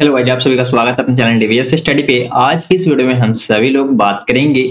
Hello भाई आप सभी का स्वागत है अपने चैनल डीवीएस स्टडी पे। आज की इस वीडियो में हम सभी लोग बात करेंगे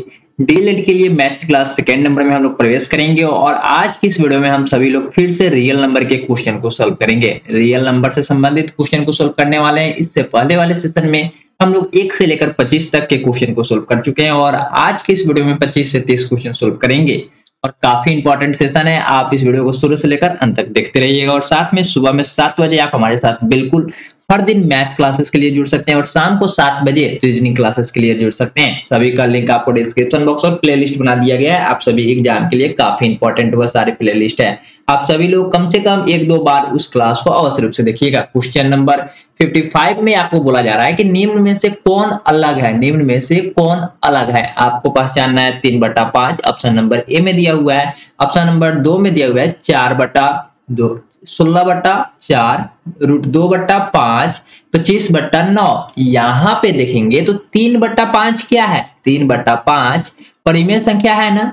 डीएलएड के लिए मैथ क्लास सेकेंड नंबर में हम लोग प्रवेश करेंगे और आज की इस वीडियो में हम सभी लोग फिर से रियल नंबर के क्वेश्चन को सोल्व करेंगे। रियल नंबर से संबंधित क्वेश्चन को सोल्व करने वाले हैं। इससे पहले वाले सेशन में हम लोग एक से लेकर पच्चीस तक के क्वेश्चन को सोल्व कर चुके हैं और आज की इस वीडियो में पच्चीस से तीस क्वेश्चन सोल्व करेंगे। और काफ़ी इंपॉर्टेंट सेशन है, आप इस वीडियो को शुरू से लेकर अंत तक देखते रहिएगा और साथ में सुबह में सात बजे आप हमारे साथ बिल्कुल हर दिन मैथ क्लासेस के लिए जुड़ सकते हैं और शाम को सात बजे रीजनिंग क्लासेस के लिए जुड़ सकते हैं। सभी का लिंक आपको डिस्क्रिप्शन बॉक्स और प्लेलिस्ट बना दिया गया है। आप सभी एग्ज़ाम के लिए काफ़ी इंपॉर्टेंट वह सारे प्लेलिस्ट है। आप सभी लोग कम से कम एक दो बार उस क्लास को अवश्य रूप से देखिएगा। क्वेश्चन नंबर 55 में आपको बोला जा रहा है कि निम्न में से कौन अलग है? निम्न में से कौन अलग है? आपको पहचानना है तीन बटा पाँच ऑप्शन नंबर ए में दिया हुआ है। ऑप्शन नंबर दो में दिया हुआ है चार बटा दो। सोलह बट्टा चार, रूट दो बट्टा पाँच, पच्चीस बट्टा नौ। यहाँ पे देखेंगे तो तीन बट्टा पाँच क्या है? तीन बट्टा पाँच। परिमेय संख्या है ना?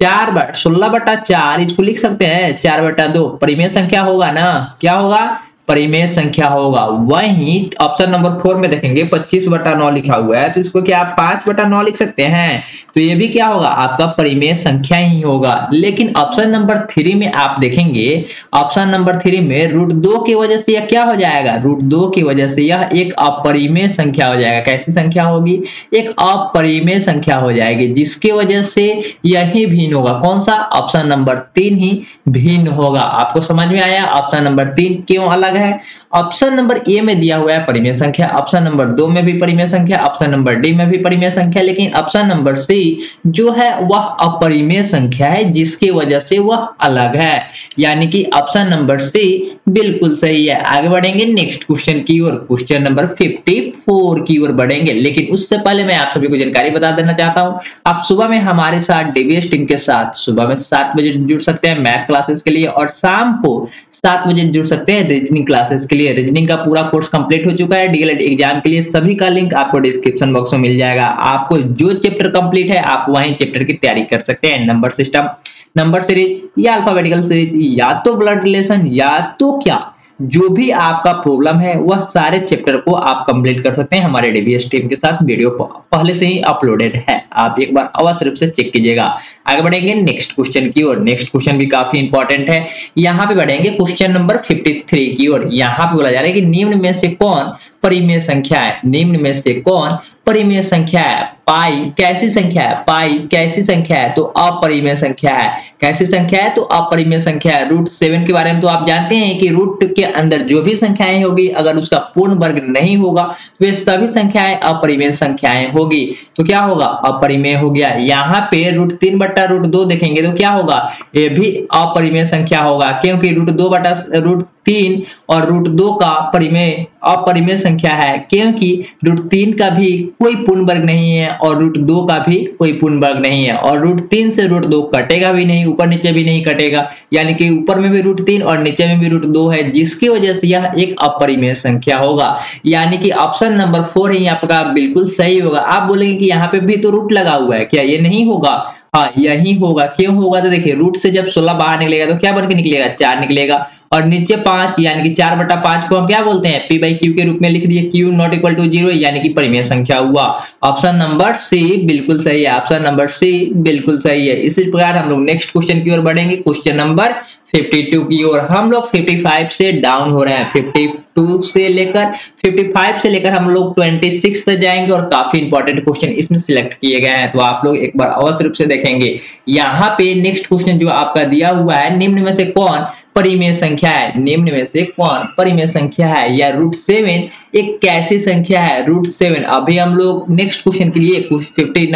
चार बट सोलह बट्टा चार, इसको लिख सकते हैं? चार बट्टा दो। परिमेय संख्या होगा ना? क्या होगा? परिमेय संख्या होगा। वही ऑप्शन नंबर फोर में देखेंगे, पच्चीस बटा नौ लिखा हुआ है तो इसको क्या आप पाँच बटा नौ लिख सकते हैं? तो ये भी क्या होगा, आपका परिमेय संख्या ही होगा। लेकिन ऑप्शन नंबर थ्री में आप देखेंगे ऑप्शन नंबर थ्री में रूट दो की वजह से यह क्या हो जाएगा? रूट दो की वजह से यह एक अपरिमेय संख्या हो जाएगा। कैसी संख्या होगी? एक अपरिमेय संख्या हो जाएगी, जिसकी वजह से यही भिन्न होगा। कौन सा? ऑप्शन नंबर तीन ही भिन्न होगा। आपको समझ में आया? ऑप्शन नंबर तीन क्यों अलग है। ऑप्शन नंबर ए में दिया हुआ है परिमेय संख्या। ऑप्शन नंबर दो में भी परिमेय संख्या। ऑप्शन नंबर डी में भी परिमेय संख्या। लेकिन ऑप्शन नंबर सी जो है, वह अपरिमेय संख्या है, जिसकी वजह से वह अलग है। यानी कि ऑप्शन नंबर सी बिल्कुल सही है। आगे बढ़ेंगे नेक्स्ट क्वेश्चन की ओर। क्वेश्चन नंबर 54 की ओर बढ़ेंगे। लेकिन उससे पहले मैं आप सभी को जानकारी बता देना चाहता हूँ। आप सुबह में हमारे साथ डीबीएस टीम के साथ सुबह में सात बजे जुड़ सकते हैं मैथ क्लासेस के लिए और शाम को सात बजे जुड़ सकते हैं रीजनिंग क्लासेस के लिए। रीजनिंग का पूरा कोर्स कंप्लीट हो चुका है। डीएलएड एग्ज़ाम के लिए सभी का लिंक आपको डिस्क्रिप्शन बॉक्स में मिल जाएगा। आपको जो चैप्टर कंप्लीट है, आप वहीं चैप्टर की तैयारी कर सकते हैं। नंबर सिस्टम नंबर सीरीज़ या अल्फाबेटिकल सीरीज़ या तो ब्लड रिलेशन या तो क्या। जो भी आपका प्रॉब्लम है, वह सारे चैप्टर को आप कंप्लीट कर सकते हैं हमारे डीबीएस टीम के साथ। वीडियो पहले से ही अपलोडेड है। आप एक बार अवश्य रूप से चेक कीजिएगा। आगे बढ़ेंगे नेक्स्ट क्वेश्चन की ओर। नेक्स्ट क्वेश्चन भी काफ़ी इंपॉर्टेंट है। यहाँ पे बढ़ेंगे क्वेश्चन नंबर 53 की ओर। यहाँ पे बोला जा रहा है कि निम्न में से कौन परिमेय संख्या है? निम्न में से कौन परिमेय संख्या है? पाई कैसी संख्या है? पाई कैसी संख्या है? तो अपरिमेय संख्या है। कैसी संख्या है? तो अपरिमेय संख्या है। रूट सेवन के बारे में तो आप जानते हैं कि रूट के अंदर जो भी संख्याएँ होगी, अगर उसका पूर्ण वर्ग नहीं होगा तो वे सभी संख्याएँ अपरिमेय संख्याएँ होगी। तो क्या होगा? अपरिमेय हो गया। यहाँ पे रूट तीन बट्टा रूट दो देखेंगे तो क्या होगा? ये भी अपरिमेय संख्या होगा, क्योंकि रूट दो बटा रूट तीन और रूट दो का परिमेय अपरिमेय संख्या है, क्योंकि रूट तीन का भी कोई पूर्ण वर्ग नहीं है और रूट दो का भी कोई पूर्ण वर्ग नहीं है। और रूट तीन से रूट दो कटेगा भी नहीं, ऊपर नीचे भी नहीं कटेगा। यानी कि ऊपर में भी रूट तीन और नीचे में भी रूट दो है, जिसकी वजह से यह एक अपरिमेय संख्या होगा। यानी कि ऑप्शन नंबर फोर ही आपका बिल्कुल सही होगा। आप बोलेंगे कि यहाँ पे भी तो रूट लगा हुआ है, क्या ये नहीं होगा? हाँ यही होगा। क्यों होगा? तो देखिए रूट से जब सोलह बाहर निकलेगा तो क्या बन के निकलेगा? चार निकलेगा। और नीचे पाँच, यानी कि चार बटा पाँच को हम क्या बोलते हैं? पी बाई क्यू के रूप में लिख दिए। Q not equal to zero यानी कि परिमेय संख्या हुआ। ऑप्शन नंबर सी बिल्कुल सही है। ऑप्शन नंबर सी बिल्कुल सही है। इसी प्रकार हम लोग नेक्स्ट क्वेश्चन की ओर बढ़ेंगे। क्वेश्चन नंबर 52 की ओर। हम लोग 55 से डाउन हो रहे हैं। 52 से लेकर 55 से लेकर हम लोग 26 तक जाएँगे और काफ़ी इंपॉर्टेंट क्वेश्चन इसमें सिलेक्ट किए गए हैं। तो आप लोग एक बार अवश्य रूप से देखेंगे। यहाँ पे नेक्स्ट क्वेश्चन जो आपका दिया हुआ है, निम्न में से कौन परिमेय संख्या है। निम्न में से कौन परिमेय संख्या है? या रूट सेवन एक कैसी संख्या है? रूट सेवन अभी हम लोग नेक्स्ट क्वेश्चन के लिए fifty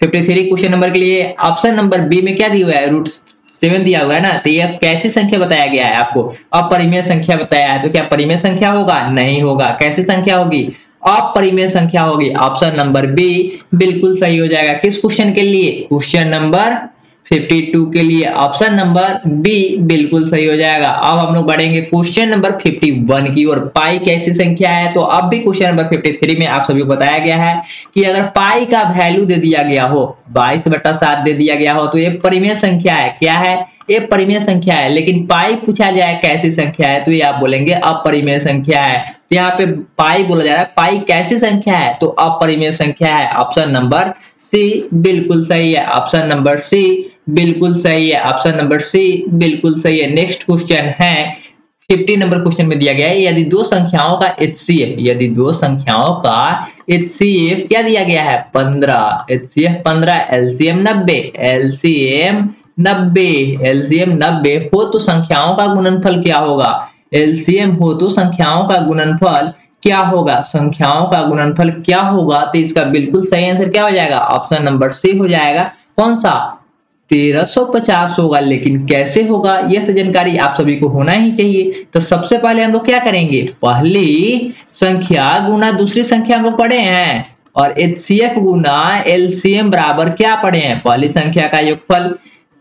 fifty three question number के लिए ऑप्शन नंबर बी में क्या दिया हुआ है? रूट सेवन दिया हुआ है ना? तो यह कैसी संख्या बताया गया है आपको? अपरिमेय संख्या बताया है। तो क्या परिमेय संख्या होगा? नहीं होगा। कैसी संख्या होगी? अपरिमेय संख्या होगी। ऑप्शन नंबर बी बिल्कुल सही हो जाएगा। किस क्वेश्चन के लिए? क्वेश्चन नंबर 52 के लिए ऑप्शन नंबर बी बिल्कुल सही हो जाएगा। अब हम लोग बढ़ेंगे क्वेश्चन नंबर 51 की और पाई कैसी संख्या है? तो अब भी क्वेश्चन नंबर 53 में आप सभी को बताया गया है कि अगर पाई का वैल्यू दे दिया गया हो, बाईस बटा सात दे दिया गया हो तो ये परिमेय संख्या है। क्या है? ये परिमेय संख्या है। लेकिन पाई पूछा जाए कैसी संख्या है तो ये आप बोलेंगे अपरिमेय संख्या है। तो यहाँ पे पाई बोला जा रहा है। पाई कैसी संख्या है? तो अपरिमेय संख्या है। ऑप्शन नंबर सी बिल्कुल सही है। ऑप्शन नंबर सी बिल्कुल सही है। ऑप्शन नंबर सी बिल्कुल सही है। नेक्स्ट क्वेश्चन है 50 नंबर क्वेश्चन में दिया गया है। यदि दो संख्याओं का एचसीएफ यदि दो संख्याओं का एचसीएफ क्या दिया गया है? 15 एच सी एफ़ पंद्रह एलसीएम नब्बे। एलसीएम नब्बे। एलसीएम नब्बे हो तो संख्याओं का गुणनफल क्या होगा? एलसीएम हो तो संख्याओं का गुणनफल क्या होगा? संख्याओं का गुणनफल क्या होगा? तो इसका बिल्कुल सही आंसर क्या हो जाएगा? ऑप्शन नंबर सी हो जाएगा। कौन सा? 1350 होगा, लेकिन कैसे होगा, यह सब जानकारी आप सभी को होना ही चाहिए। तो सबसे पहले हम लोग क्या करेंगे? पहली संख्या गुना दूसरी संख्या हम लोग पढ़े हैं, और एच सी एफ़ गुना एल सी एम बराबर क्या पढ़े हैं? पहली संख्या का योगफल,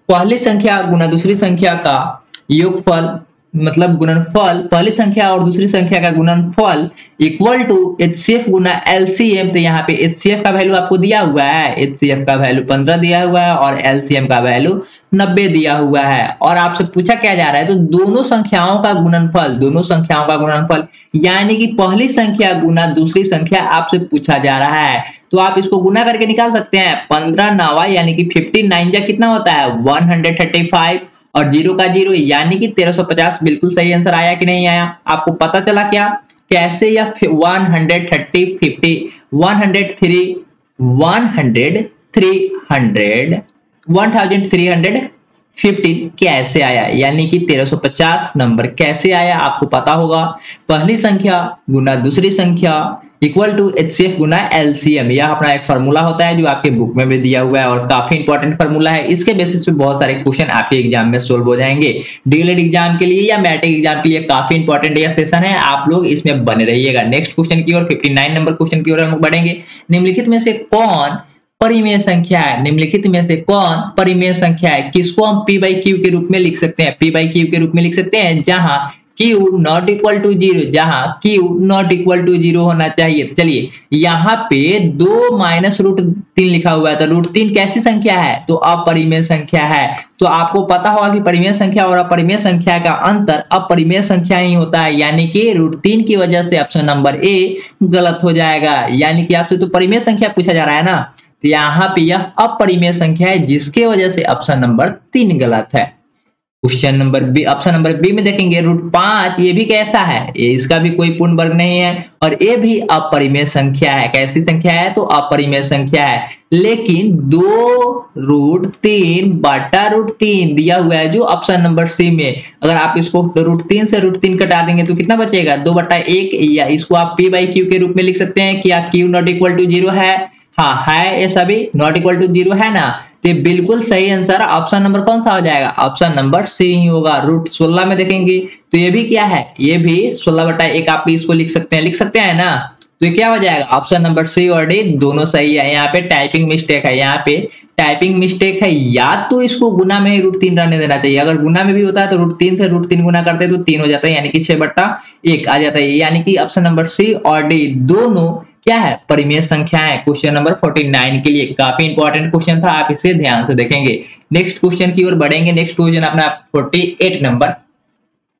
पहली संख्या गुना दूसरी संख्या का योगफल मतलब गुणनफल पहली संख्या और दूसरी संख्या का गुणनफल equal to H C F Guna L C M तो यहाँ पे एच सी एफ़ का वैल्यू आपको दिया हुआ है। एच सी एफ़ का वैल्यू पंद्रह दिया हुआ है और एलसीएम का वैल्यू नब्बे दिया हुआ है। और आपसे पूछा क्या जा रहा है तो दोनों संख्याओं का गुणनफल दोनों संख्याओं का गुणनफल यानी कि पहली संख्या गुना दूसरी संख्या आपसे पूछा जा रहा है। तो आप इसको गुना करके निकाल सकते हैं। पंद्रह नवा, यानी कि फिफ्टी नाइन जा कितना होता है? वन हंड्रेड थर्टी फाइव और ज़ीरो का ज़ीरो, यानी कि 1350 बिल्कुल सही आंसर आया कि नहीं आया? आपको पता चला क्या? कैसे या 130 50 103 100 300 1300 15 कैसे आया? यानी कि 1350 नंबर कैसे आया? आपको पता होगा। पहली संख्या गुना दूसरी संख्या equal to H C F Guna L C M यह अपना एक फार्मूला होता है जो आपके बुक में भी दिया हुआ है और काफ़ी इंपॉर्टेंट फार्मूला है। इसके बेसिस पे बहुत सारे क्वेश्चन आपके एग्ज़ाम में सोल्व हो जाएँगे। डीएलएड एग्ज़ाम के लिए या मैट्रिक एग्ज़ाम के लिए काफ़ी इंपॉर्टेंट यह सेशन है। आप लोग इसमें बने रहिएगा। नेक्स्ट क्वेश्चन की ओर 59 नंबर क्वेश्चन की ओर हम बढ़ेंगे। निम्नलिखित में से कौन परिमेय संख्या है? निम्नलिखित में से कौन परिमेय संख्या है? किसको हम पी बाई क्यू के रूप में लिख सकते हैं? पी बाई क्यू के रूप में लिख सकते हैं, जहाँ Q not equal to zero जहाँ Q not equal to zero होना चाहिए। चलिए, यहाँ पे दो माइनस रूट तीन लिखा हुआ है तो रूट तीन कैसी संख्या है? तो अपरिमेय संख्या है। तो आपको पता होगा कि परिमेय संख्या और अपरिमेय संख्या का अंतर अपरिमेय संख्या ही होता है। यानी कि रूट तीन की वजह से ऑप्शन नंबर ए गलत हो जाएगा। यानी कि आपसे तो परिमेय संख्या पूछा जा रहा है ना? तो यहाँ पे यह अपरिमेय संख्या है, जिसके वजह से ऑप्शन नंबर तीन गलत है। Question number B, option number B में देखेंगे रूट पाँच, ये भी कैसा है? ये इसका भी कोई पूर्ण वर्ग नहीं है, और ये भी अपरिमेय संख्या है। कैसी संख्या है? तो अपरिमेय संख्या है। लेकिन दो रूट तीन बटा रूट तीन दिया हुआ है जो ऑप्शन नंबर सी में। अगर आप इसको रूट तीन से रूट तीन कटा देंगे तो कितना बचेगा? दो बटा एक, या इसको आप पी बाई क्यू के रूप में लिख सकते हैं क्या Q not equal to zero है। हाँ है ये सभी? नॉट इक्वल टू ज़ीरो है ना? तो बिल्कुल सही आंसर ऑप्शन नंबर कौन सा हो जाएगा? ऑप्शन नंबर सी ही होगा। रूट सोलह में देखेंगे। तो ये भी क्या है? ये भी सोलह बटा एक आप इसको लिख सकते हैं। लिख सकते हैं ना? तो ये क्या हो जाएगा? ऑप्शन नंबर सी और डी दोनों सही है। यहाँ पे टाइपिंग मिस्टेक है। यहाँ पे टाइपिंग मिस्टेक है। या तो इसको गुना में रूट तीन रहने देना चाहिए। अगर गुना में भी होता है तो रूट तीन से रूट तीन गुना करते तो तीन हो जाता है। यानी कि छह बट्टा एक आ जाता है। यानी कि ऑप्शन नंबर सी और डी दोनों क्या है? परिमेय संख्या है। क्वेश्चन नंबर 49 के लिए काफ़ी इंपॉर्टेंट क्वेश्चन था, आप इसे ध्यान से देखेंगे। नेक्स्ट क्वेश्चन की ओर बढ़ेंगे। नेक्स्ट क्वेश्चन अपना 48 नंबर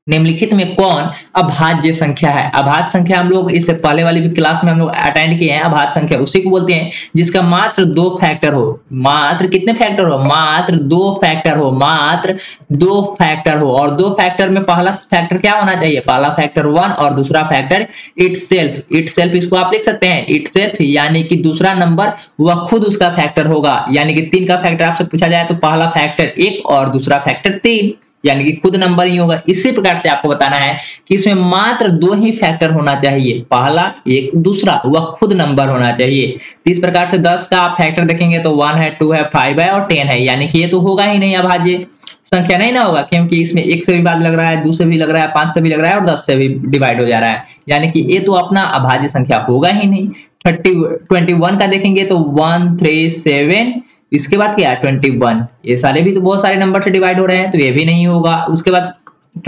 निम्नलिखित में कौन अभाज्य संख्या है? अभाज्य संख्या हम लोग इससे पहले वाली भी क्लास में हम लोग अटेंड किए हैं। अभाज्य संख्या उसी को बोलते हैं, जिसका मात्र दो फैक्टर हो। मात्र कितने फैक्टर हो? मात्र दो फैक्टर हो, मात्र दो फैक्टर हो। और दो फैक्टर में पहला फैक्टर क्या होना चाहिए? पहला फैक्टर वन और दूसरा factor itself itself इसको आप लिख सकते हैं। इट सेल्फ यानी कि दूसरा नंबर वह खुद उसका फैक्टर होगा। यानी कि तीन का फैक्टर आपसे पूछा जाए तो पहला फैक्टर एक और दूसरा फैक्टर तीन। यानी कि खुद नंबर ही होगा। इसी प्रकार से आपको बताना है कि इसमें मात्र दो ही फैक्टर होना चाहिए। पहला, एक, दूसरा, वह खुद नंबर होना चाहिए। इस प्रकार से दस का आप फैक्टर देखेंगे तो वन है टू है फाइव है और टेन है। यानी कि ये तो होगा ही नहीं अभाज्य संख्या नहीं ना होगा, क्योंकि इसमें एक से भी बाद लग रहा है, दो से भी लग रहा है, पाँच से भी लग रहा है और दस से भी डिवाइड हो जा रहा है। यानी कि ये तो अपना अभाज्य संख्या होगा ही नहीं। थर्टी ट्वेंटी वन का देखेंगे तो वन थ्री सेवन इसके बाद क्या है? ट्वेंटी वन ये सारे भी तो बहुत सारे नंबर से डिवाइड हो रहे हैं तो ये भी नहीं होगा। उसके बाद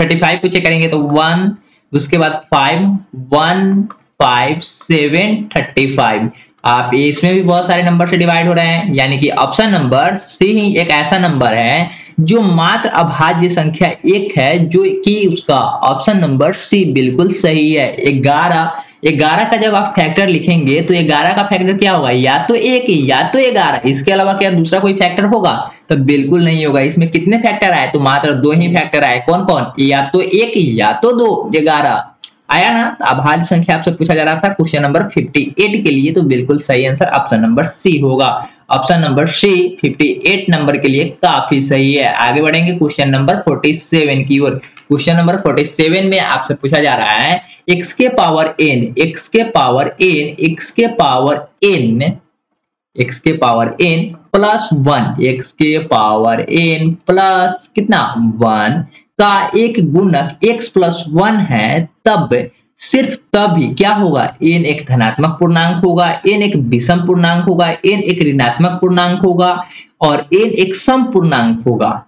थर्टी फाइव को चेक करेंगे तो वन उसके बाद five one five seven thirty five आप इसमें भी बहुत सारे नंबर से डिवाइड हो रहे हैं, यानी कि ऑप्शन नंबर सी ही एक ऐसा नंबर है, जो मात्र अभाज्य संख्या एक है, जो कि उसका ऑप्शन नंबर सी बिल्कुल सही है। ग्यारह ग्यारह का जब आप फैक्टर लिखेंगे तो ग्यारह का फैक्टर क्या होगा? या तो एक या तो ग्यारह। इसके अलावा क्या दूसरा कोई फैक्टर होगा? तो बिल्कुल नहीं होगा। इसमें कितने फैक्टर आए? तो मात्र दो ही फैक्टर आए। कौन कौन या तो एक या तो दो। ग्यारह। आया ना? अभाज्य संख्या आपसे पूछा जा रहा था क्वेश्चन नंबर 58 के लिए तो बिल्कुल सही आंसर ऑप्शन नंबर सी होगा। ऑप्शन नंबर सी 58 नंबर के लिए काफ़ी सही है। आगे बढ़ेंगे क्वेश्चन नंबर 47 की ओर। क्वेश्चन नंबर 47 में आपसे पूछा जा रहा है, x के पावर n, x के पावर n, x के पावर n, x के power n plus one x के पावर n प्लस कितना? वन का एक गुणक x प्लस वन है, तब सिर्फ़ तभी क्या होगा? एन एक धनात्मक पूर्णांक होगा एन एक विषम पूर्णांक होगा एन एक ऋणात्मक पूर्णांक होगा और एन एक सम पूर्णांक होगा।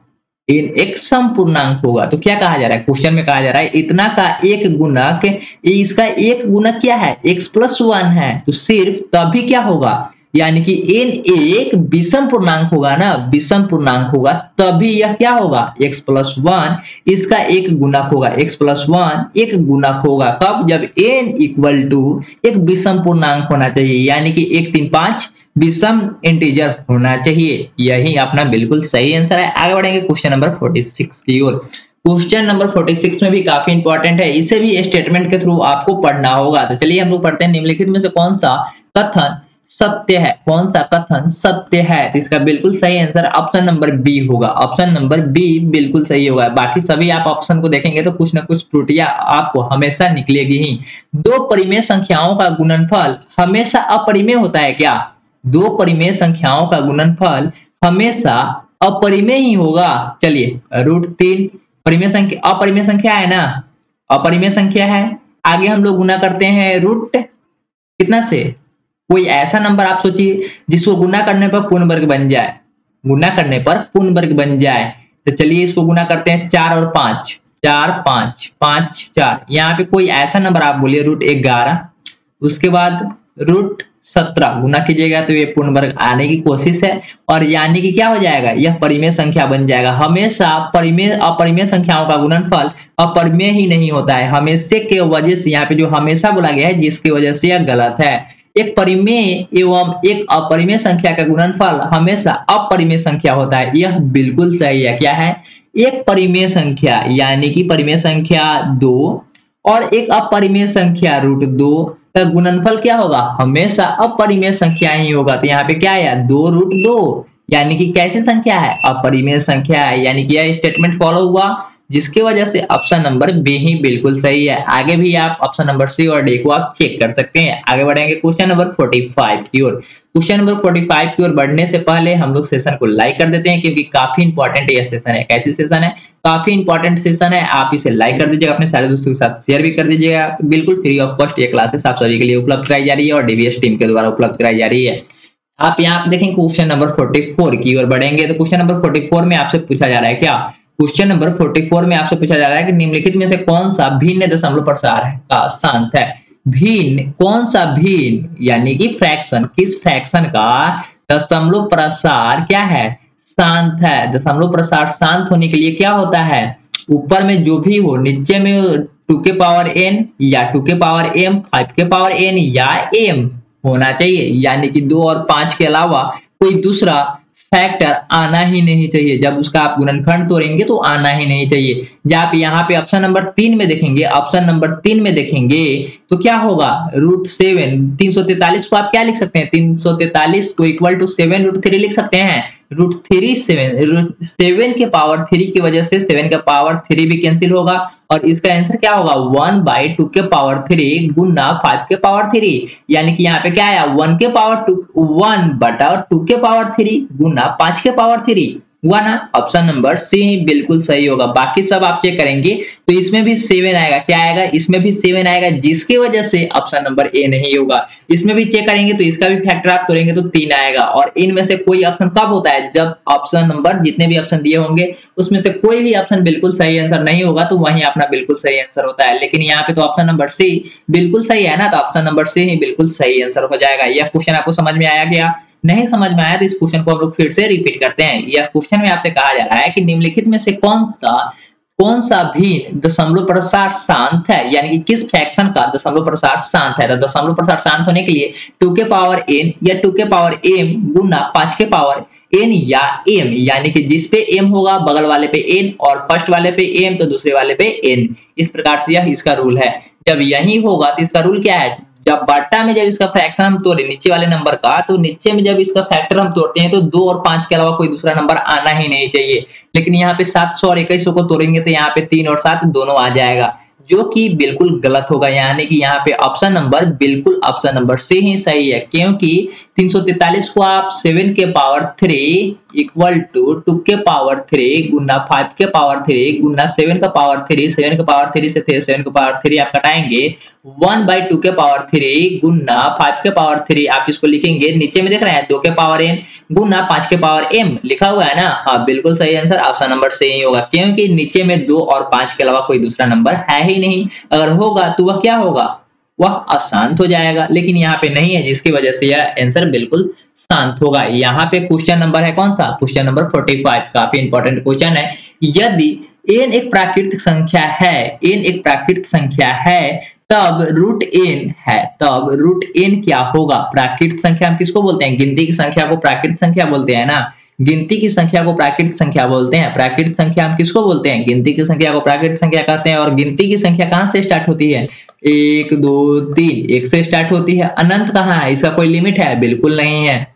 एन एक सम पूर्णांक होगा। तो क्या कहा जा रहा है? क्वेश्चन में कहा जा रहा है, इतना का एक गुणक इसका एक गुणक क्या है? एक्स प्लस वन है। तो सिर्फ़ तभी क्या होगा? यानी कि एन एक विषम पूर्णांक होगा ना, विषम पूर्णांक होगा, तभी यह क्या होगा? X प्लस वन इसका एक गुणक होगा। X प्लस वन एक गुणक होगा। कब? जब n इक्वल टू एक विषम पूर्णांक होना चाहिए। यानी कि एक तीन पाँच विषम इंटीजर होना चाहिए। यही अपना बिल्कुल सही आंसर है। आगे बढ़ेंगे क्वेश्चन नंबर फोर्टी सिक्स की ओर। क्वेश्चन नंबर 46 में भी काफ़ी इंपॉर्टेंट है। इसे भी स्टेटमेंट के थ्रू आपको पढ़ना होगा। तो चलिए हम लोग पढ़ते हैं। निम्नलिखित में से कौन सा कथन सत्य है? कौन सा कथन सत्य है? तो इसका बिल्कुल सही आंसर ऑप्शन नंबर बी होगा। ऑप्शन नंबर बी बिल्कुल सही होगा। बाकी सभी आप ऑप्शन को देखेंगे तो कुछ ना कुछ त्रुटियाँ आपको हमेशा निकलेगी ही। दो परिमेय संख्याओं का गुणनफल हमेशा अपरिमेय होता है क्या? दो परिमेय संख्याओं का गुणनफल हमेशा अपरिमेय ही होगा। चलिए रूट तीन, परिमेय संख्या, अपरिमेय संख्या है ना? अपरिमेय संख्या है। आगे हम लोग गुना करते हैं रूट कितना से? कोई ऐसा नंबर आप सोचिए जिसको गुना करने पर पूर्ण वर्ग बन जाए। गुना करने पर पूर्ण वर्ग बन जाए। तो चलिए इसको गुना करते हैं चार और पाँच। चार, पाँच पाँच, चार। यहाँ पे कोई ऐसा नंबर आप बोलिए रूट ग्यारह। उसके बाद रूट सत्रह गुना कीजिएगा तो ये पूर्ण वर्ग आने की कोशिश है और यानी कि क्या हो जाएगा? यह परिमेय संख्या बन जाएगा। हमेशा परिमेय, अपरिमेय संख्याओं का गुणनफल अपरिमेय ही नहीं होता है। हमेशा के वजह से यहाँ पे जो हमेशा बोला गया है, जिसकी वजह से यह गलत है। एक परिमेय एवं एक अपरिमेय संख्या का गुणनफल हमेशा अपरिमेय संख्या होता है। यह बिल्कुल सही है। क्या है? एक परिमेय संख्या, यानी कि परिमेय संख्या दो और एक अपरिमेय संख्या रूट दो का गुणनफल क्या होगा? हमेशा अपरिमेय संख्या ही होगा। तो यहाँ पे क्या है? दो रूट दो, यानी कि कैसी संख्या है? अपरिमेय संख्या है। यानी कि यह स्टेटमेंट फॉलो हुआ। जिसकी वजह से ऑप्शन नंबर बी ही बिल्कुल सही है। आगे भी आप ऑप्शन नंबर सी और डी को आप चेक कर सकते हैं। आगे बढ़ेंगे क्वेश्चन नंबर 45 की ओर। क्वेश्चन नंबर 45 की ओर बढ़ने से पहले हम लोग सेशन को लाइक कर देते हैं क्योंकि काफ़ी इंपॉर्टेंट यह सेशन है। कैसी सेशन है? काफ़ी इंपॉर्टेंट सेशन है। आप इसे लाइक कर दीजिएगा, अपने सारे दोस्तों के साथ शेयर भी कर दीजिएगा। बिल्कुल फ्री ऑफ़ कॉस्ट ये क्लासेस आप सभी के लिए उपलब्ध कराई जा रही है और डीबीएस टीम के द्वारा उपलब्ध कराई जा रही है। आप यहाँ पे देखेंगे क्वेश्चन नंबर 44 की ओर बढ़ेंगे। तो क्वेश्चन नंबर 44 में आपसे पूछा जा रहा है, क्या क्वेश्चन नंबर 44 में आपसे पूछा जा रहा है कि निम्नलिखित में से कौन सा भिन्न दशमलव प्रसार का शांत है। भिन्न, कौन सा भिन्न, यानी कि फ्रैक्शन किस फ्रैक्शन का दशमलव प्रसार क्या है? शांत है। दशमलव प्रसार शांत होने के लिए क्या होता है? ऊपर में जो भी हो, नीचे में टू के पावर एन या टू के पावर एम, फाइव के पावर एन या एम होना चाहिए। यानी कि दो और पाँच के अलावा कोई दूसरा फैक्टर आना ही नहीं चाहिए। जब उसका आप गुणनखंड तोड़ेंगे तो आना ही नहीं चाहिए। जब आप यहाँ पे ऑप्शन नंबर तीन में देखेंगे ऑप्शन नंबर तीन में देखेंगे तो क्या होगा? रूट सेवन तीन सौ तैतालीस को आप क्या लिख सकते हैं? तीन सौ तैतालीस को equal to seven root three लिख सकते हैं। Root three seven root seven के पावर थ्री की वजह से सेवन का पावर थ्री भी कैंसिल होगा। और इसका आंसर क्या होगा? वन बाई टू के पावर थ्री गुना फाइव के पावर थ्री यानी कि यहाँ पे क्या आया? वन के पावर टू वन बटा टू के पावर थ्री गुना पाँच के पावर थ्री हुआ ना? ऑप्शन नंबर सी ही बिल्कुल सही होगा। बाकी सब आप चेक करेंगे तो इसमें भी सेवन आएगा। क्या आएगा? इसमें भी सेवन आएगा, जिसकी वजह से ऑप्शन नंबर ए नहीं होगा। इसमें भी चेक करेंगे तो इसका भी फैक्टर आप करेंगे तो तीन आएगा। और इनमें से कोई ऑप्शन कब होता है, जब ऑप्शन नंबर जितने भी ऑप्शन दिए होंगे, उसमें से कोई भी ऑप्शन बिल्कुल सही आंसर नहीं होगा तो वही अपना बिल्कुल सही आंसर होता है। लेकिन यहाँ पे तो ऑप्शन नंबर सी बिल्कुल सही है ना? तो ऑप्शन नंबर सी ही बिल्कुल सही आंसर हो जाएगा। यह क्वेश्चन आपको समझ में आया गया? नहीं समझ में आया तो इस क्वेश्चन को हम लोग फिर से रिपीट करते हैं। यह क्वेश्चन में आपसे कहा जा रहा है कि निम्नलिखित में से कौन सा कौन सा भी दशमलव प्रसार शांत है? यानी कि किस फ्रैक्शन का दशमलव प्रसार शांत है? तो दशमलव प्रसार शांत होने के लिए टू के पावर एन या टू के पावर एम गुना पाँच के पावर एन या एम यानी कि जिस पे एम होगा, बगल वाले पे एन और फ़र्स्ट वाले पे एम तो दूसरे वाले पे एन इस प्रकार से यह इसका रूल है। जब यही होगा तो इसका रूल क्या है? जब बट्टा में जब इसका फ्रैक्शन हम तोड़े, नीचे वाले नंबर का तो नीचे में जब इसका फैक्टर हम तोड़ते हैं तो दो और पाँच के अलावा कोई दूसरा नंबर आना ही नहीं चाहिए। लेकिन यहाँ पे सात सौ और इक्कीस को तोड़ेंगे तो यहाँ पे तीन और सात दोनों आ जाएगा, जो कि बिल्कुल गलत होगा। यानी कि यहाँ पे ऑप्शन नंबर बिल्कुल ऑप्शन नंबर से ही सही है, क्योंकि 343 को आप 7 के पावर 3 इक्वल टू टू के पावर 3 गुना 5 के पावर 3 गुना 7 का पावर 3 7 के पावर 3 से थे 7 के पावर 3 आप कटाएँगे 1 बाई टू के पावर 3 गुना 5 के पावर 3 आप इसको लिखेंगे, नीचे में देख रहे हैं 2 के पावर एन गुना 5 के पावर एम लिखा हुआ है ना? हाँ बिल्कुल सही आंसर ऑप्शन नंबर से ही होगा, क्योंकि नीचे में दो और पाँच के अलावा कोई दूसरा नंबर है ही नहीं। अगर होगा तो वह क्या होगा? वह अशांत हो जाएगा। लेकिन यहाँ पे नहीं है, जिसकी वजह से यह आंसर बिल्कुल शांत होगा। यहाँ पे क्वेश्चन नंबर है कौन सा? क्वेश्चन नंबर 45 काफ़ी इंपॉर्टेंट क्वेश्चन है। यदि एन एक प्राकृतिक संख्या है एन एक प्राकृतिक संख्या है, तब रूट एन है। तब रूट एन क्या होगा? प्राकृतिक संख्या हम किसको बोलते हैं? गिनती की संख्या को प्राकृतिक संख्या बोलते हैं ना। गिनती की संख्या को प्राकृतिक संख्या बोलते हैं। प्राकृतिक संख्या हम किसको बोलते हैं? गिनती की संख्या को प्राकृतिक संख्या कहते हैं। और गिनती की संख्या कहाँ से स्टार्ट होती है? एक, दो, तीन। एक से स्टार्ट होती है। अनंत कहाँ है? इसका कोई लिमिट है? बिल्कुल नहीं है।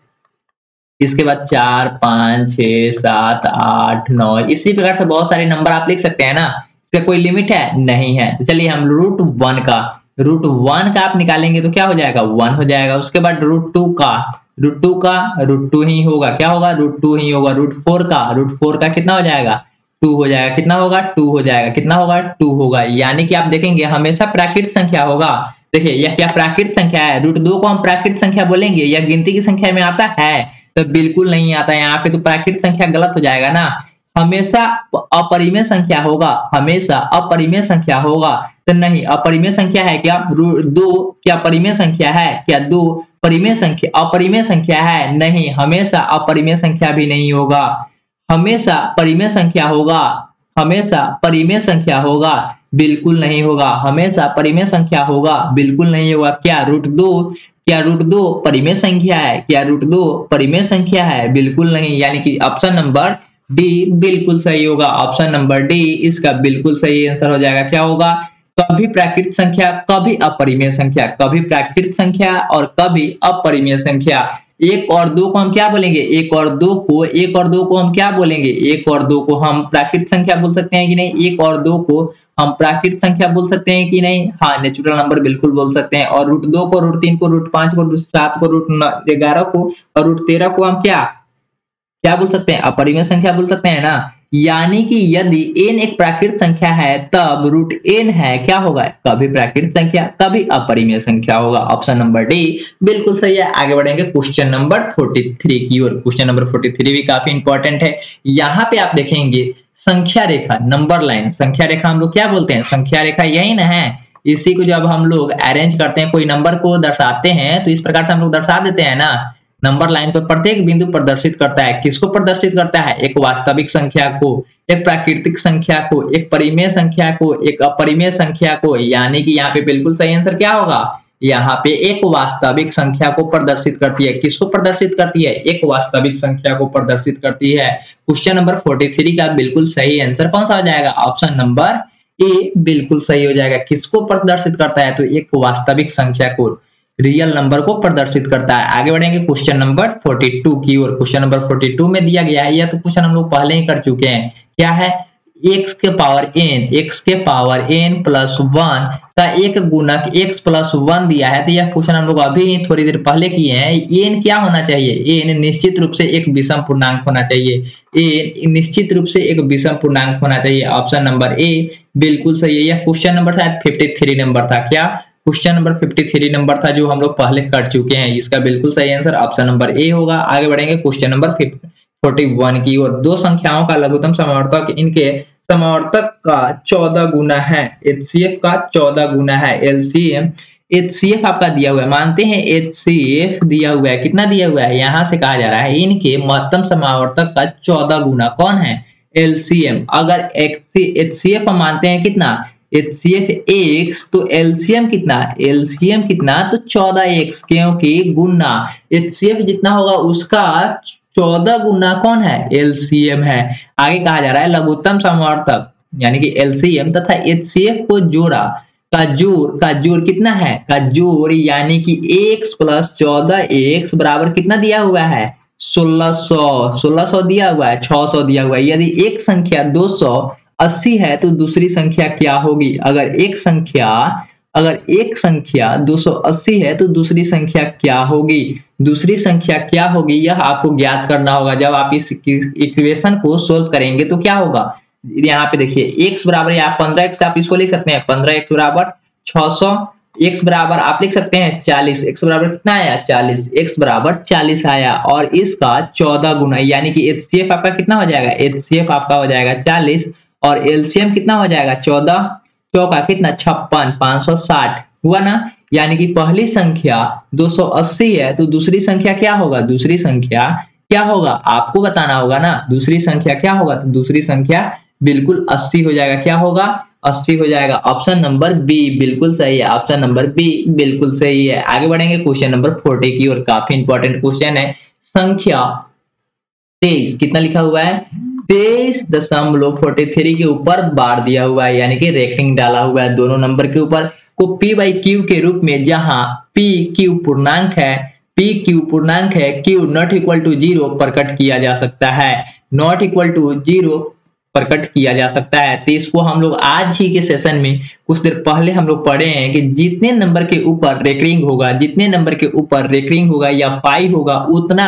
इसके बाद चार, पाँच, छ, सात, आठ, नौ। इसी प्रकार से बहुत सारे नंबर आप लिख सकते हैं ना। इसका कोई लिमिट है? नहीं है। तो चलिए हम रूट वन का रूट वन का आप निकालेंगे तो क्या हो जाएगा? वन हो जाएगा। उसके बाद रूट टू का। रूट टू का रूट टू ही होगा। क्या होगा? रूट टू ही होगा। रूट फोर का। रूट फोर का कितना हो जाएगा? टू हो जाएगा। कितना होगा? टू हो जाएगा। कितना होगा? टू होगा। यानी कि आप देखेंगे, हमेशा प्राकृतिक संख्या होगा। देखिए, यह क्या प्राकृत संख्या है? रूट दो को हम प्राकृत संख्या बोलेंगे। यह गिनती की संख्या में आता है। तो बिल्कुल नहीं आता। यहाँ पे तो प्राकृतिक संख्या गलत हो जाएगा ना। हमेशा अपरिमेय संख्या होगा। हमेशा अपरिमेय संख्या होगा। तो नहीं। अपरिमेय संख्या है क्या? दो क्या परिमेय संख्या है? क्या दो परिमेय संख्या अपरिमेय संख्या है? नहीं, हमेशा अपरिमेय संख्या भी नहीं होगा। हमेशा परिमेय संख्या होगा। हमेशा परिमेय संख्या होगा। बिल्कुल नहीं होगा। हमेशा परिमेय संख्या होगा। बिल्कुल नहीं होगा। क्या रूट दो? क्या रूट दो परिमेय संख्या है? क्या रूट दो परिमेय संख्या है? बिल्कुल नहीं। यानी कि ऑप्शन नंबर डी बिल्कुल सही होगा। ऑप्शन नंबर डी इसका बिल्कुल सही आंसर हो जाएगा। क्या होगा? कभी प्राकृतिक संख्या, कभी अपरिमेय संख्या, कभी प्राकृतिक संख्या और कभी अपरिमेय संख्या। एक और दो को हम क्या बोलेंगे? एक और दो को, एक और दो को हम क्या बोलेंगे? एक और दो को हम प्राकृतिक संख्या बोल सकते हैं कि नहीं? एक और दो को हम प्राकृतिक संख्या बोल सकते हैं कि नहीं? हाँ नेचुरल नंबर बिल्कुल बोल सकते हैं। और रूट दो को रूट तीन को रूट पाँच को रूट सात को रूट ग्यारह को और रूट तेरह को हम क्या? क्या बोल सकते हैं? अपरिमेय संख्या बोल सकते हैं ना? यानी कि यदि n एक प्राकृत संख्या है, तब रूट एन है, क्या होगा? कभी प्राकृत संख्या, कभी अपरिमेय संख्या होगा। ऑप्शन नंबर डी बिल्कुल सही है। आगे बढ़ेंगे क्वेश्चन नंबर 43 की ओर। क्वेश्चन नंबर 43 भी काफ़ी इंपॉर्टेंट है। यहाँ पे आप देखेंगे संख्या रेखा नंबर लाइन संख्या रेखा हम लोग क्या बोलते हैं? संख्या रेखा यही ना है। इसी को जब हम लोग अरेंज करते हैं, कोई नंबर को दर्शाते हैं तो इस प्रकार से हम लोग दर्शा देते हैं ना। नंबर लाइन पर प्रत्येक बिंदु प्रदर्शित करता है। किसको प्रदर्शित करता है? एक वास्तविक संख्या को, एक प्राकृतिक संख्या को, एक परिमेय संख्या को, एक अपरिमेय संख्या को। यानी कि यहाँ पे बिल्कुल सही आंसर क्या होगा? यहाँ पे एक वास्तविक संख्या को प्रदर्शित करती है। किसको प्रदर्शित करती है? एक वास्तविक संख्या को प्रदर्शित करती है। क्वेश्चन नंबर 43 का बिल्कुल सही आंसर कौन सा हो जाएगा? ऑप्शन नंबर ए बिल्कुल सही हो जाएगा। किसको प्रदर्शित करता है? तो एक वास्तविक संख्या को। रियल नंबर को प्रदर्शित करता है। आगे बढ़ेंगे क्वेश्चन नंबर 42 की ओर। क्वेश्चन नंबर 42 में दिया गया है। यह तो क्वेश्चन हम लोग पहले ही कर चुके हैं। क्या है? एक्स के पावर एन एक्स के पावर एन प्लस वन का एक गुणक x प्लस वन दिया है। तो यह क्वेश्चन हम लोग अभी थोड़ी देर पहले किए हैं। एन क्या होना चाहिए? एन निश्चित रूप से एक विषम पूर्णांक होना चाहिए। एन निश्चित रूप से एक विषम पूर्णांक होना चाहिए। ऑप्शन नंबर ए बिल्कुल सही है। यह क्वेश्चन नंबर शायद फिफ्टी थ्री नंबर था। क्या? Question number fifty three number था जो हम लोग पहले कर चुके हैं। इसका बिल्कुल सही आंसर ऑप्शन नंबर ए होगा। आगे बढ़ेंगे क्वेश्चन नंबर फोर्टी वन की और दो संख्याओं का लघुत्तम समावर्तक, इनके समवर्तक का चौदह गुना है। एचसीएफ का चौदह गुना है। एलसीएम एच आपका दिया हुआ है। मानते हैं एचसीएफ दिया हुआ है। कितना दिया हुआ है? यहाँ से कहा जा रहा है, इनके महत्तम समावर्तक का चौदह गुना कौन है? एलसीएम अगर एच हम मानते हैं कितना? एच एक्स तो एलसीएम कितना? एलसीएम कितना? तो चौदह एक्स क्योंकि गुना। एच जितना होगा उसका चौदह गुना कौन है? एलसीएम है। आगे कहा जा रहा है लघुत्तम समर्थक यानी कि एलसीएम तथा एचसीएफ को जोड़ा का जोड़। का जोड़ कितना है? का जोड़ यानी कि x प्लस चौदह एक्स बराबर कितना दिया हुआ है? सोलह सौ। सोलह सौ दिया हुआ है, छह सौ दिया हुआ है। यदि एक संख्या दो सौ अस्सी है तो दूसरी संख्या क्या होगी? अगर एक संख्या, अगर एक संख्या 280 है तो दूसरी संख्या क्या होगी? दूसरी संख्या क्या होगी? यह आपको ज्ञात करना होगा। जब आप इस इक्वेशन को सोल्व करेंगे तो क्या होगा? यहाँ पे देखिए, x बराबर या पंद्रह एक्स आप इसको लिख सकते हैं। पंद्रह एक्स बराबर छह सौ एक्स बराबर आप लिख सकते हैं चालीस। एक्स बराबर कितना आया? चालीस। एक्स बराबर चालीस आया। और इसका चौदह गुना, यानी कि एच आपका कितना हो जाएगा? एच आपका हो जाएगा चालीस। और एलसीएम कितना हो जाएगा? चौदह। चौका कितना? छप्पन। पाँच सौ साठ। हुआ ना? यानी कि पहली संख्या 280 है तो दूसरी संख्या क्या होगा? दूसरी संख्या क्या होगा? आपको बताना होगा ना। दूसरी संख्या क्या होगा? तो दूसरी संख्या बिल्कुल 80 हो जाएगा। क्या होगा? 80 हो जाएगा। Option number B. बिल्कुल सही है। Option number B. बिल्कुल सही है। आगे बढ़ेंगे। क्वेश्चन नंबर फोर्टी की और काफ़ी इंपॉर्टेंट क्वेश्चन है। संख्या तेईस। कितना लिखा हुआ है? तेईस दशमलव फोर्टी थ्री के ऊपर बार दिया हुआ है, यानी कि रेखिंग डाला हुआ है दोनों नंबर के ऊपर। को पी बाई क्यू के रूप में जहाँ पी क्यू पूर्णांक है पी क्यू पूर्णांक है Q not equal to zero प्रकट किया जा सकता है। नॉट इक्वल टू ज़ीरो प्रकट किया जा सकता है। तो इसको हम लोग आज ही के सेशन में कुछ देर पहले हम लोग पढ़े हैं कि जितने नंबर के ऊपर रेकरिंग होगा, जितने नंबर के ऊपर रेकरिंग होगा या फाइव होगा, उतना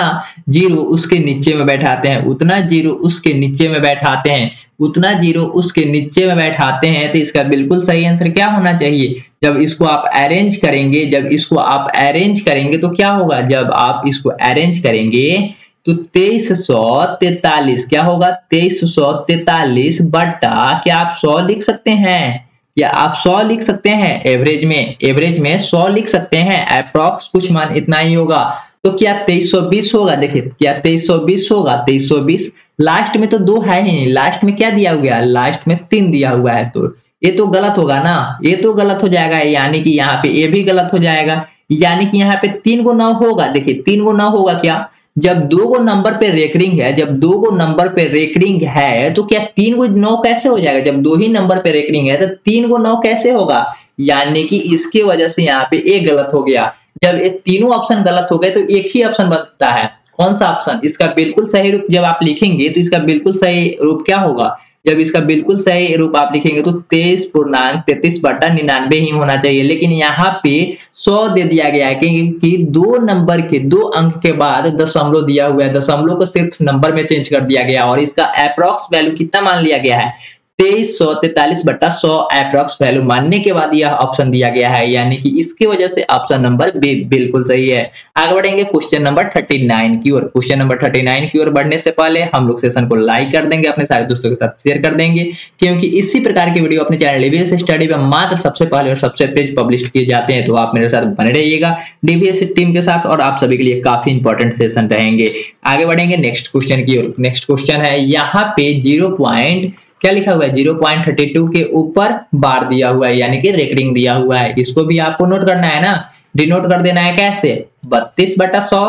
ज़ीरो उसके नीचे में बैठाते हैं। उतना ज़ीरो उसके नीचे में बैठाते हैं। उतना ज़ीरो उसके नीचे में बैठाते हैं। तो इसका बिल्कुल सही आंसर क्या होना चाहिए? जब इसको आप अरेंज करेंगे, जब इसको आप अरेंज करेंगे तो क्या होगा? जब आप इसको अरेंज करेंगे तो तेईस सौ तैतालीस, क्या होगा? तेईस सौ तैतालीस बटा, क्या आप सौ लिख सकते हैं? या आप सौ लिख सकते हैं? एवरेज में एवरेज में सौ लिख सकते हैं अप्रोक्स कुछ मान इतना ही होगा। तो क्या तेईस सौ बीस होगा? देखिए, क्या तेईस सौ बीस होगा? तेईस सौ बीस। लास्ट में तो दो है ही नहीं। लास्ट में क्या दिया हुआ है? लास्ट में तीन दिया हुआ है तो ये तो गलत होगा ना? ये तो गलत हो जाएगा, यानी कि यहाँ पे ये भी गलत हो जाएगा। यानी कि यहाँ पे तीन गो नौ होगा। देखिए, तीन गो नौ होगा क्या? जब दो गो नंबर पे रेकरिंग है, जब दो गो नंबर पे रेकरिंग है तो क्या तीन गो नौ कैसे हो जाएगा? जब दो ही नंबर पे रेकरिंग है तो तीन गो नौ कैसे होगा? यानी कि इसके वजह से यहाँ पे एक गलत हो गया। जब ये तीनों ऑप्शन गलत हो गए तो एक ही ऑप्शन बनता है। कौन सा ऑप्शन इसका बिल्कुल सही रूप जब आप लिखेंगे तो इसका बिल्कुल सही रूप क्या होगा? जब इसका बिल्कुल सही रूप आप लिखेंगे तो तेईस पूर्णांक तैतीस बटा निन्यानवे ही होना चाहिए। लेकिन यहाँ पे सौ दे दिया गया है क्योंकि दो नंबर के, दो अंक के बाद दशमलव दिया हुआ है। दशमलव को सिर्फ़ नंबर में चेंज कर दिया गया और इसका अप्रोक्स वैल्यू कितना मान लिया गया है? तेईस सौ तैतालीस बट्टा सौ अप्रोक्स वैल्यू मानने के बाद यह ऑप्शन दिया गया है, यानी कि इसकी वजह से ऑप्शन नंबर बी बिल्कुल सही है। आगे बढ़ेंगे क्वेश्चन नंबर थर्टी नाइन की ओर। क्वेश्चन नंबर थर्टी नाइन की ओर बढ़ने से पहले हम लोग सेशन को लाइक कर देंगे, अपने सारे दोस्तों के साथ शेयर कर देंगे, क्योंकि इसी प्रकार की वीडियो अपने चैनल डीबीएस स्टडी में मात्र सबसे पहले और सबसे तेज पब्लिश किए जाते हैं तो आप मेरे साथ बने रहिएगा डीबीएस टीम के साथ और आप सभी के लिए काफ़ी इंपॉर्टेंट सेशन रहेंगे। आगे बढ़ेंगे नेक्स्ट क्वेश्चन की ओर। नेक्स्ट क्वेश्चन है, यहाँ पे ज़ीरो पॉइंट क्या लिखा हुआ है? ज़ीरो पॉइंट थर्टी टू के ऊपर बार दिया हुआ है, यानी कि रेकरिंग दिया हुआ है। इसको भी आपको नोट करना है ना? डिनोट कर देना है कैसे? बत्तीस बटा सौ।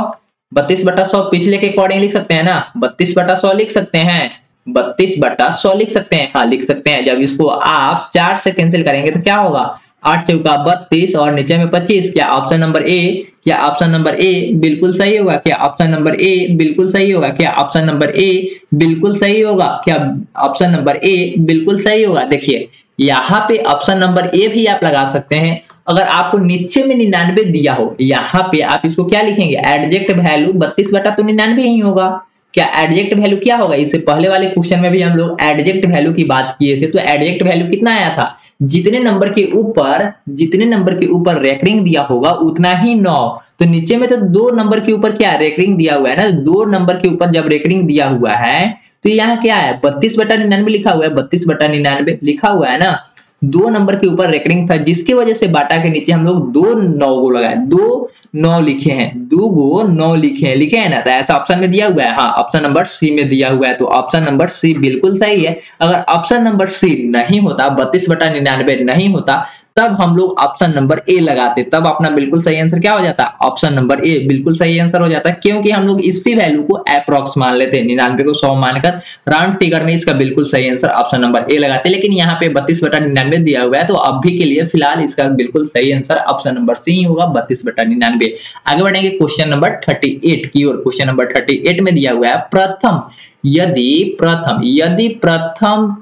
बत्तीस बटा सौ पिछले के अकॉर्डिंग लिख सकते हैं ना? बत्तीस बटा सौ लिख सकते हैं। बत्तीस बटा सौ लिख सकते हैं। हाँ लिख सकते हैं। जब इसको आप चार से कैंसिल करेंगे तो क्या होगा? आठ चौका बत्तीस और नीचे में पच्चीस। क्या ऑप्शन नंबर ए क्या ऑप्शन नंबर ए बिल्कुल सही होगा? क्या ऑप्शन नंबर ए बिल्कुल सही होगा? क्या ऑप्शन नंबर ए बिल्कुल सही होगा? क्या ऑप्शन नंबर ए बिल्कुल सही होगा? देखिए, यहाँ पे ऑप्शन नंबर ए भी आप लगा सकते हैं। अगर आपको नीचे में निन्यानवे दिया हो, यहाँ पे आप इसको क्या लिखेंगे? एडजेक्ट वैल्यू बत्तीस बटा तो निन्यानवे ही होगा। क्या एडजेक्ट वैल्यू क्या होगा? इससे पहले वाले क्वेश्चन में भी हम लोग एडजेक्ट वैल्यू की बात किए थे तो एडजेक्ट वैल्यू कितना आया था? जितने नंबर के ऊपर, जितने नंबर के ऊपर रेकरिंग दिया होगा, उतना ही नौ। तो नीचे में तो दो नंबर के ऊपर क्या रेकरिंग दिया हुआ है ना? दो नंबर के ऊपर जब रेकरिंग दिया हुआ है तो यहाँ क्या है? बत्तीस बटा निन्यानवे लिखा हुआ है, बत्तीस बटा निन्यानवे लिखा हुआ है ना? दो नंबर के ऊपर रेकरिंग था, जिसकी वजह से बाटा के नीचे हम लोग दो नौ को लगाए, दो नौ लिखे हैं, दो गो नौ लिखे हैं लिखे हैं ना तो ऐसा ऑप्शन में दिया हुआ है हाँ ऑप्शन नंबर सी में दिया हुआ है तो ऑप्शन नंबर सी बिल्कुल सही है, अगर ऑप्शन नंबर सी नहीं होता, बत्तीस बटा निन्यानवे नहीं होता तब हम लोग ऑप्शन नंबर ए लगाते, तब अपना बिल्कुल सही आंसर क्या हो जाता? ऑप्शन नंबर ए बिल्कुल सही आंसर हो जाता, क्योंकि हम लोग इसी वैल्यू को अप्रोक्स मान लेते हैं निन्यानवे को सौ मानकर राउंड फिगर में इसका बिल्कुल सही आंसर ऑप्शन नंबर ए लगाते, लेकिन यहाँ पे बत्तीस बटा निन्यानवे दिया हुआ है तो अभी के लिए फ़िलहाल इसका बिल्कुल सही आंसर ऑप्शन नंबर सी होगा, बत्तीस बटा निन्यानवे। आगे बढ़ेंगे क्वेश्चन नंबर थर्टी एट की ओर। क्वेश्चन नंबर थर्टी एट में दिया हुआ है, प्रथम, यदि प्रथम यदि प्रथम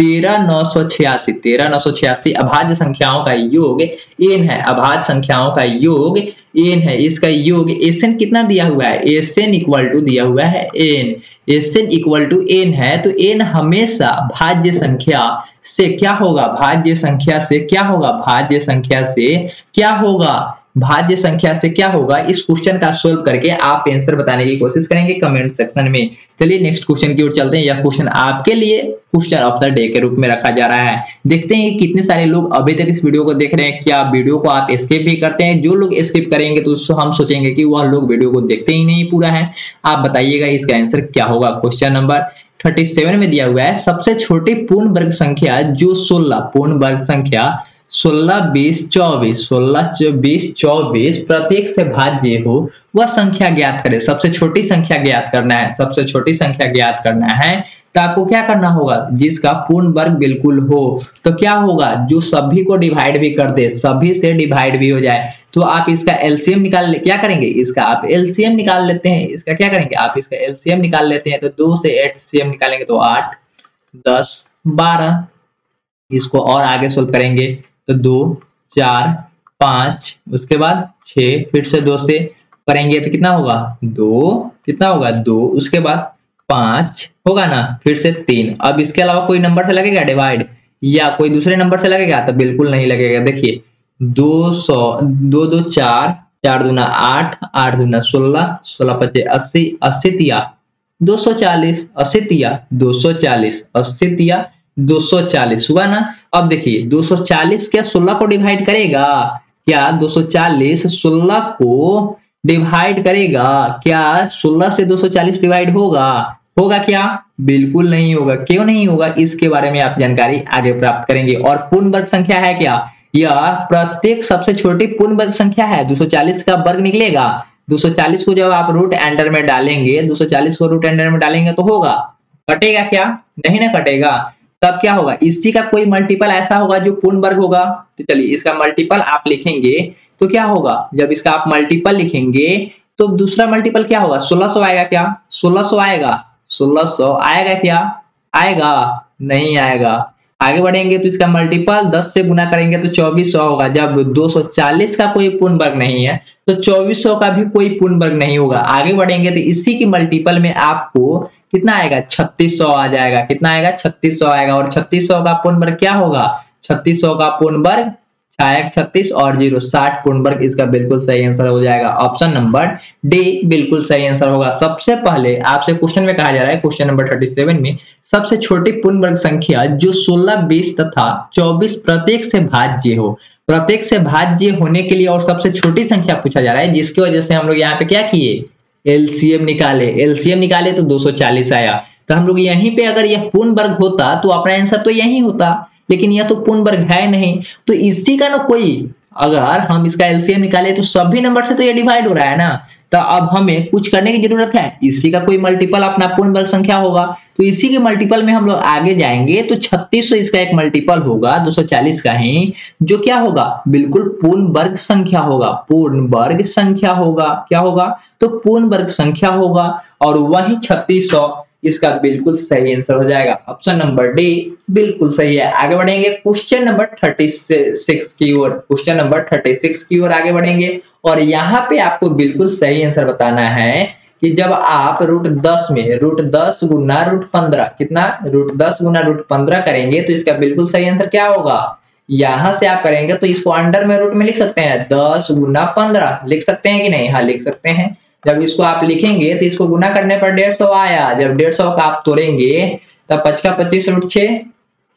तेरह नौ सौ छियासी, तेरह नौ सौ छियासी अभाज्य संख्याओं का योग, एन है अभाज्य संख्याओं का योग, एन है इसका योग एस कितना दिया हुआ है? एस एन इक्वल टू दिया हुआ है N. S N equal to N है तो एन हमेशा भाज्य संख्या से क्या होगा? भाज्य संख्या से क्या होगा? भाज्य संख्या से क्या होगा? भाज्य संख्या से क्या होगा? इस क्वेश्चन का सोल्व करके आप आंसर बताने की कोशिश करेंगे कमेंट सेक्शन में। चलिए नेक्स्ट क्वेश्चन की ओर चलते हैं। यह क्वेश्चन आपके लिए क्वेश्चन ऑफ़ द डे के रूप में रखा जा रहा है। देखते हैं कितने सारे लोग अभी तक इस वीडियो को देख रहे हैं। क्या वीडियो को आप स्किप भी करते हैं? जो लोग स्किप करेंगे तो उसको हम सोचेंगे कि वह लोग वीडियो को देखते ही नहीं पूरा है। आप बताइएगा इसका आंसर क्या होगा? क्वेश्चन नंबर 37 में दिया हुआ है। सबसे छोटी पूर्ण वर्ग संख्या, जो 16 पूर्ण वर्ग संख्या सोलह, बीस, चौबीस। सोलह बीस, चौबीस। प्रत्येक से भाज्य हो, वह संख्या ज्ञात करे। सबसे छोटी संख्या ज्ञात करना है। सबसे छोटी संख्या ज्ञात करना है तो आपको क्या करना होगा? जिसका पूर्ण वर्ग बिल्कुल हो तो क्या होगा? जो सभी को डिवाइड भी कर दे, सभी से डिवाइड भी हो जाए तो आप इसका एलसीएम निकाल क्या करेंगे? इसका आप एलसीएम निकाल लेते हैं। इसका क्या करेंगे? आप इसका एलसीएम निकाल लेते हैं तो दो से एलसीएम निकालेंगे तो आठ, दस, बारह। इसको और आगे सोल्व करेंगे। तो दो, चार, पाँच, उसके बाद छ, फिर से दो से करेंगे तो कितना होगा? दो। कितना होगा? दो। उसके बाद पाँच होगा ना? फिर से तीन। अब इसके अलावा कोई नंबर से लगेगा? डिवाइड या कोई दूसरे नंबर से लगेगा? तो बिल्कुल नहीं लगेगा। देखिए, दो सौ, दो दो, चार चार दूना आठ आठ दूना सोलह सोलह पचे अस्सी अस्सी दो सौ चालीस, अस्सी दो सौ चालीस, अस्सी 240 हुआ ना? अब देखिए 240 क्या 16 को डिवाइड करेगा? क्या 240 16 को डिवाइड करेगा? क्या 16 से 240 डिवाइड होगा? होगा क्या? बिल्कुल नहीं होगा। क्यों नहीं होगा? इसके बारे में आप जानकारी आगे प्राप्त करेंगे। और पूर्ण वर्ग संख्या है क्या? यह प्रत्येक सबसे छोटी पूर्ण वर्ग संख्या है। 240 का वर्ग निकलेगा। 240 को जब आप रूट एंडर में डालेंगे 240 को रूट एंडर में डालेंगे तो होगा। कटेगा क्या? नहीं ना कटेगा। तब क्या होगा? इसी का कोई मल्टीपल ऐसा होगा जो पूर्ण वर्ग होगा। तो चलिए, इसका मल्टीपल आप लिखेंगे तो क्या होगा? जब इसका आप मल्टीपल लिखेंगे तो दूसरा मल्टीपल क्या होगा? 1600 आएगा क्या? 1600 आएगा। 1600 आएगा क्या? आएगा। नहीं आएगा। आगे बढ़ेंगे तो इसका मल्टीपल 10 से गुना करेंगे तो 2400 होगा। जब 240 का कोई पूर्ण वर्ग नहीं है तो 2400 का भी कोई पूर्ण वर्ग नहीं होगा। आगे बढ़ेंगे तो इसी की मल्टीपल में आपको कितना आएगा? 3600 आ जाएगा। कितना आएगा? 3600 आएगा। और 3600 का पूर्ण वर्ग क्या होगा? 3600 का पूर्ण वर्ग छायक छत्तीस और ज़ीरो साठ पूर्ण वर्ग इसका बिल्कुल सही आंसर हो जाएगा। ऑप्शन नंबर डी बिल्कुल सही आंसर होगा। सबसे पहले आपसे क्वेश्चन में कहा जा रहा है क्वेश्चन नंबर थर्टी सेवन में सबसे छोटी पूर्ण वर्ग संख्या जो 16, 20 तथा 24 प्रत्येक से भाज्य हो। प्रत्येक से भाज्य होने के लिए और सबसे छोटी संख्या पूछा जा रहा है जिसकी वजह से हम लोग यहाँ पे क्या किए? एलसीएम निकाले। एलसीएम निकाले तो 240 आया। तो हम लोग यहीं पे अगर यह पूर्ण वर्ग होता तो अपना आंसर तो यही होता। लेकिन यह तो पूर्ण वर्ग है नहीं। तो इसी का ना कोई, अगर हम इसका एलसीएम निकाले तो सभी नंबर से तो यह डिवाइड हो रहा है ना। तो अब हमें कुछ करने की ज़रूरत है। इसी का कोई मल्टीपल अपना पूर्ण वर्ग संख्या होगा। तो इसी के मल्टीपल में हम लोग आगे जाएँगे तो 3600 इसका एक मल्टीपल होगा 240 का ही, जो क्या होगा? बिल्कुल पूर्ण वर्ग संख्या होगा। पूर्ण वर्ग संख्या होगा। क्या होगा? तो पूर्ण वर्ग संख्या होगा, और वही छत्तीस इसका बिल्कुल सही आंसर हो जाएगा। ऑप्शन नंबर डी बिल्कुल सही है। आगे बढ़ेंगे। क्वेश्चन नंबर थर्टी सिक्स की ओर। क्वेश्चन नंबर थर्टी सिक्स की ओर आगे बढ़ेंगे। और यहाँ पे आपको बिल्कुल सही आंसर बताना है कि जब आप रूट दस में रूट दस गुना रूट पंद्रह, कितना? रूट दस गुना रूट पंद्रह करेंगे तो इसका बिल्कुल सही आंसर क्या होगा? यहाँ से आप करेंगे तो इसको अंडर में रूट में लिख सकते हैं। दस गुना पंद्रह। लिख सकते हैं कि नहीं? हाँ लिख सकते हैं। जब इसको आप लिखेंगे तो इसको गुना करने पर डेढ़ सौ आया। जब डेढ़ सौ का आप तोड़ेंगे, तब पचका पच्चीस रूट छ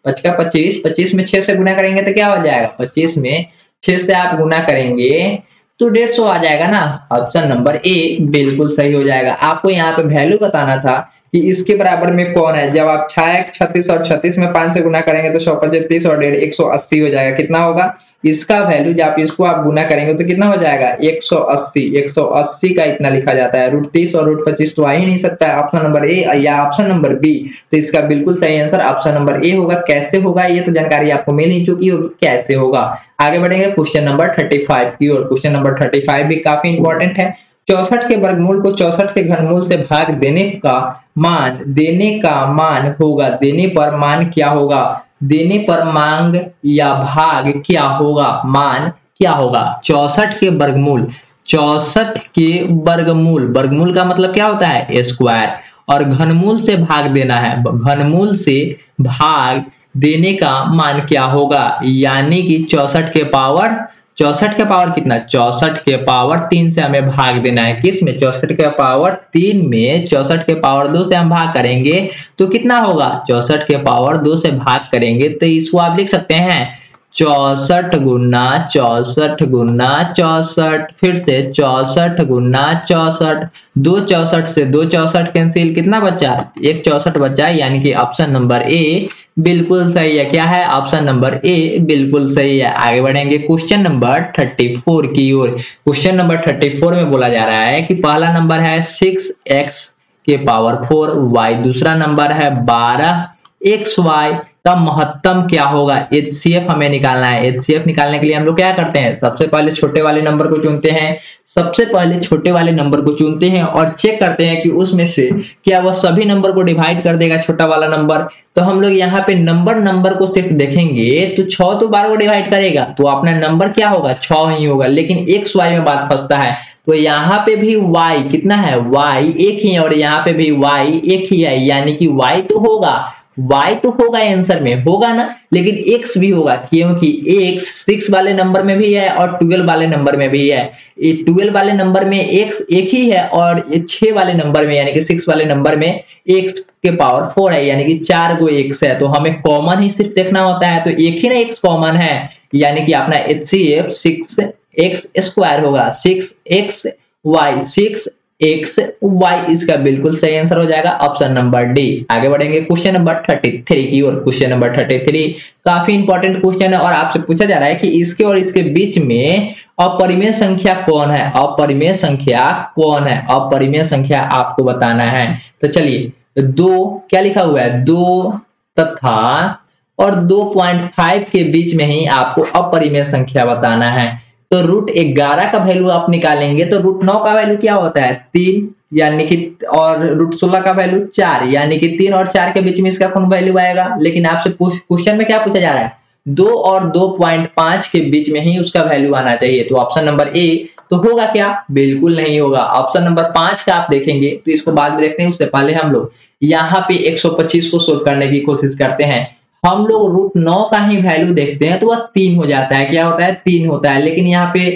पचका पच्चीस पच्चीस में छह से गुना करेंगे तो क्या हो जाएगा? पच्चीस में छह से आप गुना करेंगे तो डेढ़ सौ आ जाएगा ना? ऑप्शन नंबर ए बिल्कुल सही हो जाएगा। आपको यहाँ पे वैल्यू बताना था कि इसके बराबर में कौन है? जब आप छाया छत्तीस और छत्तीस में पाँच से गुना करेंगे तो सौ पच्चीस और डेढ़ एक सौ अस्सी हो जाएगा। कितना होगा? इसका वैल्यू जब इसको आप गुना करेंगे तो कितना हो जाएगा? 180 180 का इतना लिखा जाता है। रूट तीस और रूट पच्चीस तो आ ही नहीं सकता। है ऑप्शन नंबर ए या ऑप्शन नंबर बी तो इसका बिल्कुल सही आंसर ऑप्शन नंबर ए होगा। कैसे होगा? ये तो जानकारी आपको मिल ही चुकी होगी। कैसे होगा? आगे बढ़ेंगे क्वेश्चन नंबर थर्टी फाइव की और क्वेश्चन नंबर थर्टी फाइव भी काफ़ी इंपॉर्टेंट है। चौसठ के वर्गमूल को चौसठ के घनमूल से भाग देने का मान, देने का मान होगा। देने पर मान क्या होगा? देने पर मांग या भाग क्या होगा? मान क्या होगा? चौसठ के वर्गमूल। चौसठ के वर्गमूल। वर्गमूल का मतलब क्या होता है? स्क्वायर और घनमूल से भाग देना है। घनमूल से भाग देने का मान क्या होगा? यानी कि चौसठ के पावर चौसठ के पावर कितना? चौसठ के पावर तीन से हमें भाग देना है। किसमें? चौसठ के पावर तीन में चौसठ के पावर दो से हम भाग करेंगे। तो कितना होगा? चौसठ के पावर दो से भाग करेंगे। तो इसको आप लिख सकते हैं। चौसठ गुना चौसठ गुना चौसठ, फिर से चौसठ गुना चौसठ, दो चौसठ से दो चौसठ कैंसिल कितना बचा? एक चौसठ बचा, यानी कि ऑप्शन नंबर ए बिल्कुल सही है। क्या है? ऑप्शन नंबर ए बिल्कुल सही है। आगे बढ़ेंगे। क्वेश्चन नंबर थर्टी फोर की ओर। क्वेश्चन नंबर थर्टी फोर में बोला जा रहा है कि पहला नंबर है सिक्स एक्स के पावर फोर वाई दूसरा नंबर है बारह एक्स वाई का महत्तम क्या होगा? एचसीएफ हमें निकालना है। एचसीएफ निकालने के लिए हम लोग क्या करते हैं? सबसे पहले छोटे वाले नंबर को चुनते हैं। सबसे पहले छोटे वाले नंबर को चुनते हैं और चेक करते हैं कि उसमें से क्या वह सभी नंबर को डिवाइड कर देगा छोटा वाला नंबर। तो हम लोग यहाँ पे नंबर नंबर को सिर्फ़ देखेंगे तो छ तो बार को डिवाइड करेगा। तो अपना नंबर क्या होगा? छ ही होगा। लेकिन एक्स वाई में बात फंसता है। तो यहाँ पे भी y कितना है? y एक ही है और यहाँ पे भी y एक ही है। यानी कि y तो होगा। Y तो होगा आंसर में, होगा ना? लेकिन x भी होगा, क्योंकि x सिक्स वाले नंबर में भी है और ट्वेल्व वाले नंबर में भी है। ट्वेल्व वाले नंबर में x एक ही है और छह वाले नंबर में, यानी कि सिक्स वाले नंबर में x के पावर फोर है, यानी कि चार गो x है। तो हमें कॉमन ही सिर्फ़ देखना होता है तो एक ही ना x कॉमन है। यानी कि अपना H C F six X square होगा six X Y six X Y इसका बिल्कुल सही आंसर हो जाएगा ऑप्शन नंबर डी। आगे बढ़ेंगे क्वेश्चन नंबर थर्टी थ्री की ओर। क्वेश्चन नंबर थर्टी थ्री, काफ़ी इंपॉर्टेंट क्वेश्चन है और आपसे पूछा जा रहा है कि इसके और इसके बीच में अपरिमेय संख्या कौन है? अपरिमेय संख्या कौन है? अपरिमेय संख्या आपको बताना है। तो चलिए, दो, क्या लिखा हुआ है? दो तथा और 2.5 के बीच में ही आपको अपरिमेय संख्या बताना है। तो रूट ग्यारह का वैल्यू आप निकालेंगे तो रूट नौ का वैल्यू क्या होता है? तीन, यानी कि, और रूट सोलह का वैल्यू चार, यानी कि तीन और चार के बीच में इसका कौन वैल्यू आएगा? लेकिन आपसे क्वेश्चन में क्या पूछा जा रहा है? दो और दो पॉइंट पाँच के बीच में ही उसका वैल्यू आना चाहिए। तो ऑप्शन नंबर ए तो होगा क्या? बिल्कुल नहीं होगा। ऑप्शन नंबर पाँच का आप देखेंगे तो इसको बाद में देखते हैं, उससे पहले हम लोग यहाँ पे 125 को सोल्व करने की कोशिश करते हैं। हम लोग रूट नौ का ही वैल्यू देखते हैं तो वह तीन हो जाता है। क्या होता है? तीन होता है। लेकिन यहाँ पे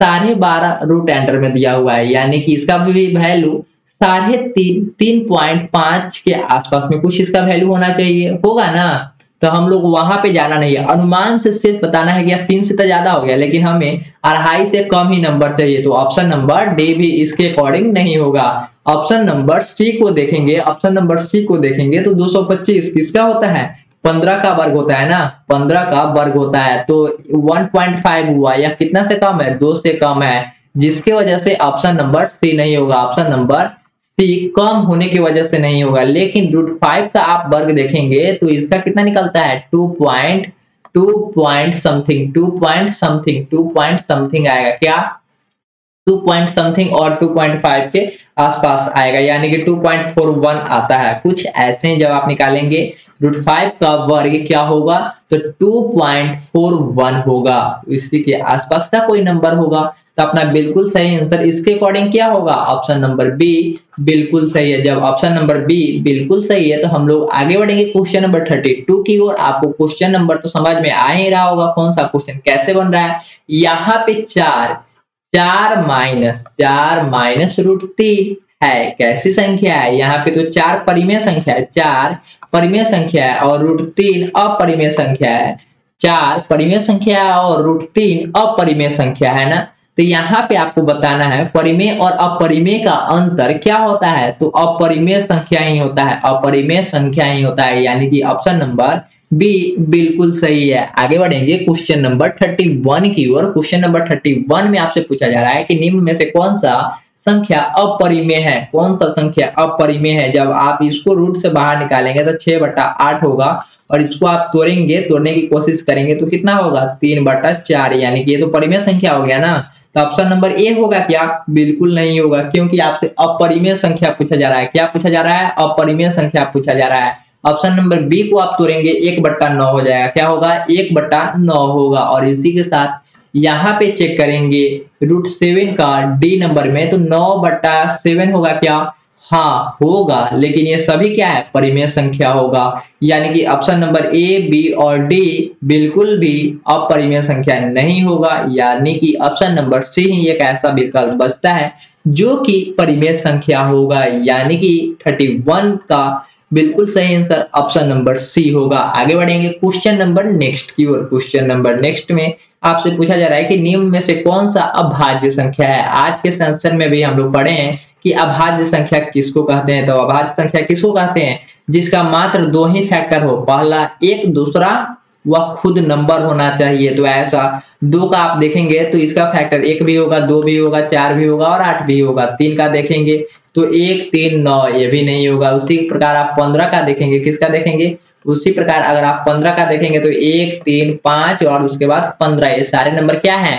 साढ़े बारह रूट एंटर में दिया हुआ है। यानी कि इसका भी वैल्यू साढ़े तीन तीन पॉइंट पाँच के आसपास में कुछ इसका वैल्यू होना चाहिए। होगा ना? तो हम लोग वहाँ पे जाना नहीं है। अनुमान से सिर्फ़ बताना है कि यार तीन से तो ज़्यादा हो गया, लेकिन हमें अढ़ाई से कम ही नंबर चाहिए। तो ऑप्शन नंबर डी भी इसके अकॉर्डिंग नहीं होगा। ऑप्शन नंबर सी को देखेंगे। ऑप्शन नंबर सी को देखेंगे तो 225 किसका होता है? पंद्रह का वर्ग होता है ना? पंद्रह का वर्ग होता है तो 1.5 हुआ, या कितना से कम है? दो से कम है, जिसके वजह से ऑप्शन नंबर सी नहीं होगा। ऑप्शन नंबर सी कम होने की वजह से नहीं होगा। लेकिन रूट फाइव का आप वर्ग देखेंगे तो इसका कितना निकलता है? Two point two point something two point something two point something आएगा क्या? टू पॉइंट समथिंग और टू पॉइंट फाइव के आसपास आएगा, यानी कि टू पॉइंट फोर वन आता है। कुछ ऐसे जब आप निकालेंगे रूट फाइव का वर्ग क्या होगा? तो टू पॉइंट फोर वन होगा। इसी के आसपास का कोई नंबर होगा? तो अपना बिल्कुल सही आंसर इसके अकॉर्डिंग क्या होगा? ऑप्शन नंबर बी बिल्कुल सही है। जब ऑप्शन नंबर बी बिल्कुल सही है तो हम लोग आगे बढ़ेंगे क्वेश्चन नंबर थर्टी टू की ओर। आपको क्वेश्चन नंबर तो समझ में आ ही रहा होगा कौन सा क्वेश्चन कैसे बन रहा है। यहाँ पे चार चार माइनस चार माइनस रूट तीन है, कैसी संख्या है? यहाँ पे तो चार परिमेय संख्या है, चार परिमेय संख्या है और रूट तीन अपरिमेय संख्या है। चार परिमेय संख्या है और रूट तीन अपरिमेय संख्या, है ना? तो यहाँ पे आपको बताना है, परिमेय और अपरिमेय का अंतर क्या होता है? तो अपरिमेय संख्या ही होता है, अपरिमेय संख्या ही होता है, यानी कि ऑप्शन नंबर बी बिल्कुल सही है। आगे बढ़ेंगे क्वेश्चन नंबर थर्टी वन की ओर। क्वेश्चन नंबर थर्टी वन में आपसे पूछा जा रहा है कि निम्न में से कौन सा संख्या अपरिमेय है। कौन सा संख्या अपरिमेय है? जब आप इसको रूट से बाहर निकालेंगे तो छह बटा आठ होगा और इसको आप तोड़ेंगे, तोड़ने की कोशिश करेंगे तो कितना होगा? तीन बटा चार, यानी कि ये तो परिमेय संख्या हो गया ना। तो ऑप्शन नंबर ए होगा क्या? बिल्कुल नहीं होगा, क्योंकि आपसे अपरिमेय संख्या पूछा जा रहा है। क्या पूछा जा रहा है? अपरिमेय संख्या पूछा जा रहा है। ऑप्शन नंबर बी को आप तोड़ेंगे, एक बट्टा नौ हो जाएगा। क्या होगा? एक बट्टा नौ होगा और इसी के साथ यहाँ पे चेक करेंगे रूट सेवन का डी नंबर में तो नौ बट्टा सेवन होगा क्या? हाँ होगा, लेकिन ये सभी क्या है? परिमेय संख्या होगा। यानी कि ऑप्शन नंबर ए बी और डी बिल्कुल भी अपरिमेय संख्या नहीं होगा। यानी कि ऑप्शन नंबर सी ही एक ऐसा विकल्प बचता है, जो कि परिमेय संख्या होगा। यानी कि 31 का बिल्कुल सही आंसर ऑप्शन नंबर सी होगा। आगे बढ़ेंगे क्वेश्चन नंबर नेक्स्ट की ओर। क्वेश्चन नंबर नेक्स्ट में आपसे पूछा जा रहा है कि निम्न में से कौन सा अभाज्य संख्या है? आज के संसद में भी हम लोग पढ़े हैं कि अभाज्य संख्या किसको कहते हैं? तो अभाज्य संख्या किसको कहते हैं? जिसका मात्र दो ही फैक्टर हो, पहला एक, दूसरा वह खुद नंबर होना चाहिए। तो ऐसा दो का आप देखेंगे तो इसका फैक्टर एक भी होगा, दो भी होगा, चार भी होगा और आठ भी होगा। तीन का देखेंगे तो एक, तीन, नौ, ये भी नहीं होगा। उसी प्रकार आप पंद्रह का देखेंगे, किसका देखेंगे? उसी प्रकार अगर आप पंद्रह का देखेंगे तो एक, तीन, पाँच और उसके बाद पंद्रह। ये सारे नंबर क्या है?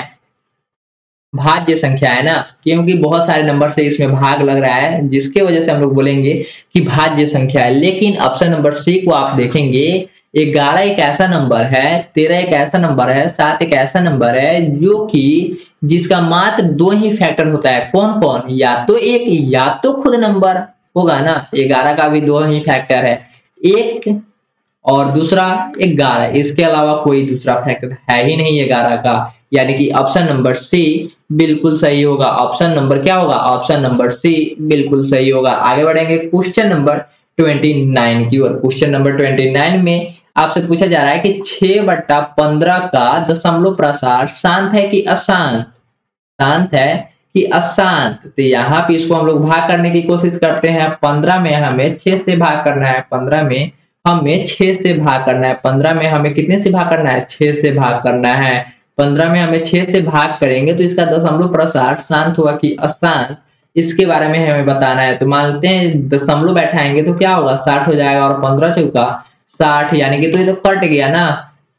भाज्य संख्या है ना? क्योंकि बहुत सारे नंबर से इसमें भाग लग रहा है, जिसके वजह से हम लोग बोलेंगे कि भाज्य संख्या है। लेकिन ऑप्शन नंबर सी को आप देखेंगे ग्यारह एक ऐसा नंबर है, तेरह एक ऐसा नंबर है, सात एक ऐसा नंबर है, जो कि जिसका मात्र दो ही फैक्टर होता है। कौन कौन या तो एक, या तो खुद नंबर होगा ना। ग्यारह का भी दो ही फैक्टर है। एक और दूसरा ग्यारह। इसके अलावा कोई दूसरा फैक्टर है ही नहीं ग्यारह का। यानी कि ऑप्शन नंबर सी बिल्कुल सही होगा। ऑप्शन नंबर क्या होगा? ऑप्शन नंबर सी बिल्कुल सही होगा। आगे बढ़ेंगे। क्वेश्चन नंबर 29 की ओर। क्वेश्चन नंबर 29 में आपसे पूछा जा रहा है कि छह बट्टा पंद्रह का दशमलव प्रसार शांत है कि अशांत? शांत है कि अशांत। तो यहाँ पे इसको हम लोग भाग करने की कोशिश करते हैं। पंद्रह में हमें छह से भाग करना है। पंद्रह में हमें छह से भाग करना है। पंद्रह में हमें कितने से भाग करना है? छह से भाग करना है। पंद्रह में हमें छह से भाग करेंगे तो इसका दशमलव प्रसार शांत हुआ कि अशांत। इसके बारे में हमें बताना है। तो मानते हैं दशमलव बैठाएँगे तो क्या होगा? साठ हो जाएगा और पंद्रह चौका साठ, यानी कि तो ये तो कट गया ना।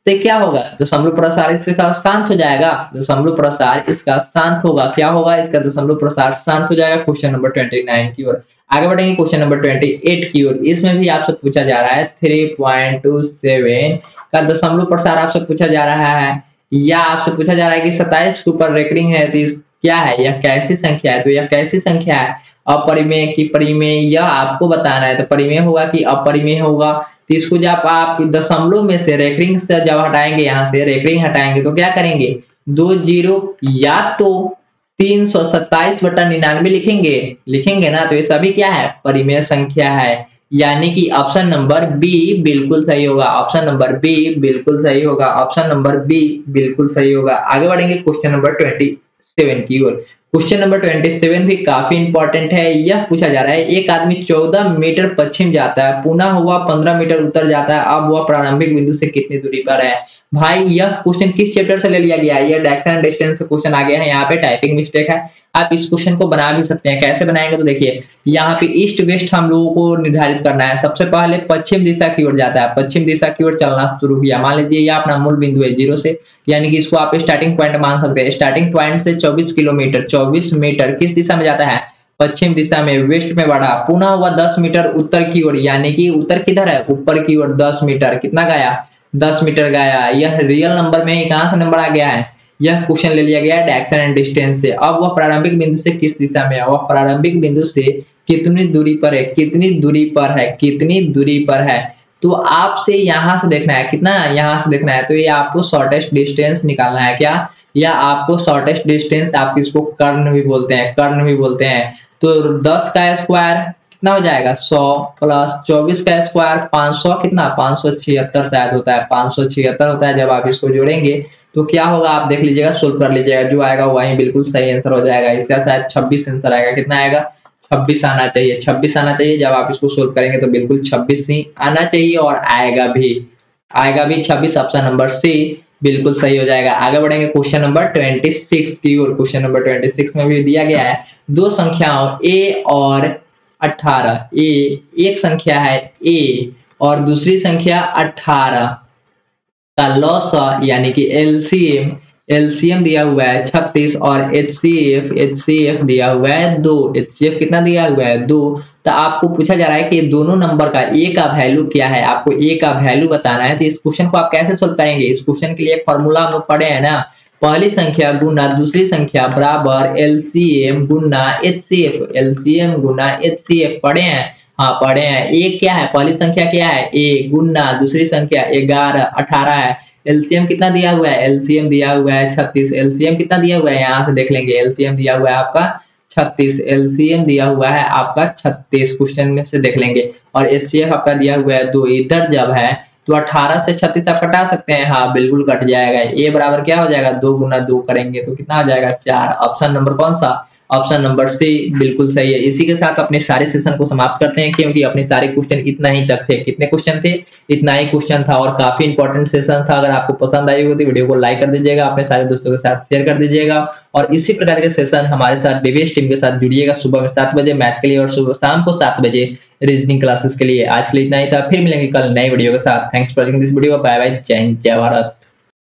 तो क्या होगा? दशमलव प्रसार इसका शांत हो जाएगा। दशमलव प्रसार इसका शांत होगा। क्या होगा इसका? दशमलव प्रसार शांत हो जाएगा क्वेश्चन नंबर ट्वेंटी नाइन की ओर। आगे बढ़ेंगे क्वेश्चन नंबर ट्वेंटी एट की ओर। इसमें भी आपसे पूछा जा रहा है थ्री पॉइंट टू सेवन का। दशमलव प्रसार आपसे पूछा जा रहा है। या आपसे पूछा जा रहा है कि सताइस के ऊपर रेकरिंग है तो क्या है? यह कैसी संख्या है? तो यह कैसी संख्या है? अपरिमेय की परिमेय, यह आपको बताना है। तो परिमेय होगा कि अपरिमेय होगा। तो इसको जब आप दशमलव में से रेकरिंग से जब हटाएँगे, यहाँ से रेकरिंग हटाएँगे तो क्या करेंगे? दो ज़ीरो या तो तीन सौ सत्ताईस बटा निन्यानवे लिखेंगे। लिखेंगे ना? तो ये सभी क्या है? परिमेय संख्या है। यानी कि ऑप्शन नंबर बी बिल्कुल सही होगा। ऑप्शन नंबर बी बिल्कुल सही होगा। ऑप्शन नंबर बी बिल्कुल सही होगा। आगे बढ़ेंगे क्वेश्चन नंबर ट्वेंटी। सेवन की ओर। क्वेश्चन नंबर ट्वेंटी सेवन भी काफ़ी इंपॉर्टेंट है। यह पूछा जा रहा है, एक आदमी चौदह मीटर पश्चिम जाता है, पुनः हुआ पंद्रह मीटर उत्तर जाता है, अब वह प्रारंभिक बिंदु से कितनी दूरी पर है? भाई, यह क्वेश्चन किस चैप्टर से ले लिया गया है? यह डायरेक्शन डिस्टेंस क्वेश्चन आ गया है, यहाँ पे टाइपिंग मिस्टेक है। आप इस क्वेश्चन को बना भी सकते हैं। कैसे बनाएँगे? तो देखिए, यहाँ पे ईस्ट वेस्ट हम लोगों को निर्धारित करना है। सबसे पहले पश्चिम दिशा की ओर जाता है। पश्चिम दिशा की ओर चलना शुरू किया मान लीजिए यह अपना मूल बिंदु है ज़ीरो से। यानी कि इसको आप स्टार्टिंग पॉइंट मान सकते हैं। स्टार्टिंग पॉइंट से 24 किलोमीटर 24 मीटर किस दिशा में जाता है? पश्चिम दिशा में वेस्ट में बढ़ा पुनः वह 10 मीटर उत्तर की ओर। यानी कि उत्तर किधर है? ऊपर की ओर 10 मीटर। कितना गया? 10 मीटर गया। यह रियल नंबर में कहाँ से नंबर आ गया है? यह क्वेश्चन ले लिया गया डायरेक्शन एंड डिस्टेंस से। अब वह प्रारंभिक बिंदु से किस दिशा में है? वह प्रारंभिक बिंदु से कितनी दूरी पर है? कितनी दूरी पर है? कितनी दूरी पर है? तो आपसे यहाँ से देखना है। कितना यहाँ से देखना है? तो ये आपको शॉर्टेस्ट डिस्टेंस निकालना है क्या? या आपको शॉर्टेस्ट डिस्टेंस आप इसको कर्ण भी बोलते हैं? कर्ण भी बोलते हैं। तो 10 का स्क्वायर कितना हो जाएगा? 100 प्लस 24 का स्क्वायर 500 कितना? 576 शायद होता है। 576 होता है जब आप इसको जोड़ेंगे। तो क्या होगा, आप देख लीजिएगा सोल्व कर लीजिएगा, जो आएगा वही बिल्कुल सही आंसर हो जाएगा। इसका शायद 26 आंसर आएगा। कितना आएगा? 26 आना चाहिए। 26 आना चाहिए। जब आप इसको सोल्व करेंगे तो बिल्कुल 26 ही आना चाहिए और आएगा भी। आएगा भी 26 ऑप्शन नंबर सी बिल्कुल सही हो जाएगा। आगे बढ़ेंगे क्वेश्चन नंबर 26 की और क्वेश्चन नंबर 26 में भी दिया गया है। दो संख्याओं ए और 18 ए एक संख्या है ए और दूसरी संख्या 18 का लॉस यानी कि एलसीएम एलसीएम दिया हुआ है 36 और H C F H C F दिया हुआ है दो। एच सी एफ़ कितना दिया हुआ है? दो। तो आपको पूछा जा रहा है कि दोनों नंबर का ए का वैल्यू क्या है? आपको ए का वैल्यू बताना है तो इस क्वेश्चन को आप कैसे सोल्व करेंगे? इस क्वेश्चन के लिए फॉर्मूला हम लोग पढ़े हैं ना। पहली संख्या गुना दूसरी संख्या बराबर एलसीएम गुना एच सी एफ़ एलसीएम गुना एच सी एफ़ पढ़े हैं। हाँ पढ़े हैं। एक क्या है? पहली संख्या क्या है? ए, गुना। दूसरी संख्या ग्यारह, अठारह है। एलसीएम कितना दिया हुआ है? एलसीएम दिया हुआ है छत्तीस। एलसीएम कितना दिया हुआ है? यहाँ से देख लेंगे। एलसीएम दिया हुआ है आपका छत्तीस। एलसीएम दिया हुआ है आपका छत्तीस। क्वेश्चन में से देख लेंगे। और एच आपका दिया हुआ है दो। इधर जब है तो 18 से 36 आप कटा सकते हैं। हाँ बिल्कुल कट जाएगा। ए बराबर क्या हो जाएगा? दो गुना दो करेंगे तो कितना हो जाएगा? चार। ऑप्शन नंबर कौन सा? ऑप्शन नंबर सी बिल्कुल सही है। इसी के साथ अपने सारे सेशन को समाप्त करते हैं, क्योंकि अपने सारे क्वेश्चन इतना ही तक थे। कितने क्वेश्चन थे? इतना ही क्वेश्चन था और काफ़ी इंपॉर्टेंट सेशन था। अगर आपको पसंद आई होगी तो वीडियो को लाइक कर दीजिएगा, अपने सारे दोस्तों के साथ शेयर कर दीजिएगा। और इसी प्रकार के सेशन हमारे साथ डिवेश टीम के साथ जुड़िएगा सुबह में सात बजे मैथ के लिए और सुबह शाम को सात बजे रीजनिंग क्लासेस के लिए। आज के लिए इतना ही था। फिर मिलेंगे कल नए वीडियो के साथ। Thanks for this video bye bye जय हिंद जय भारत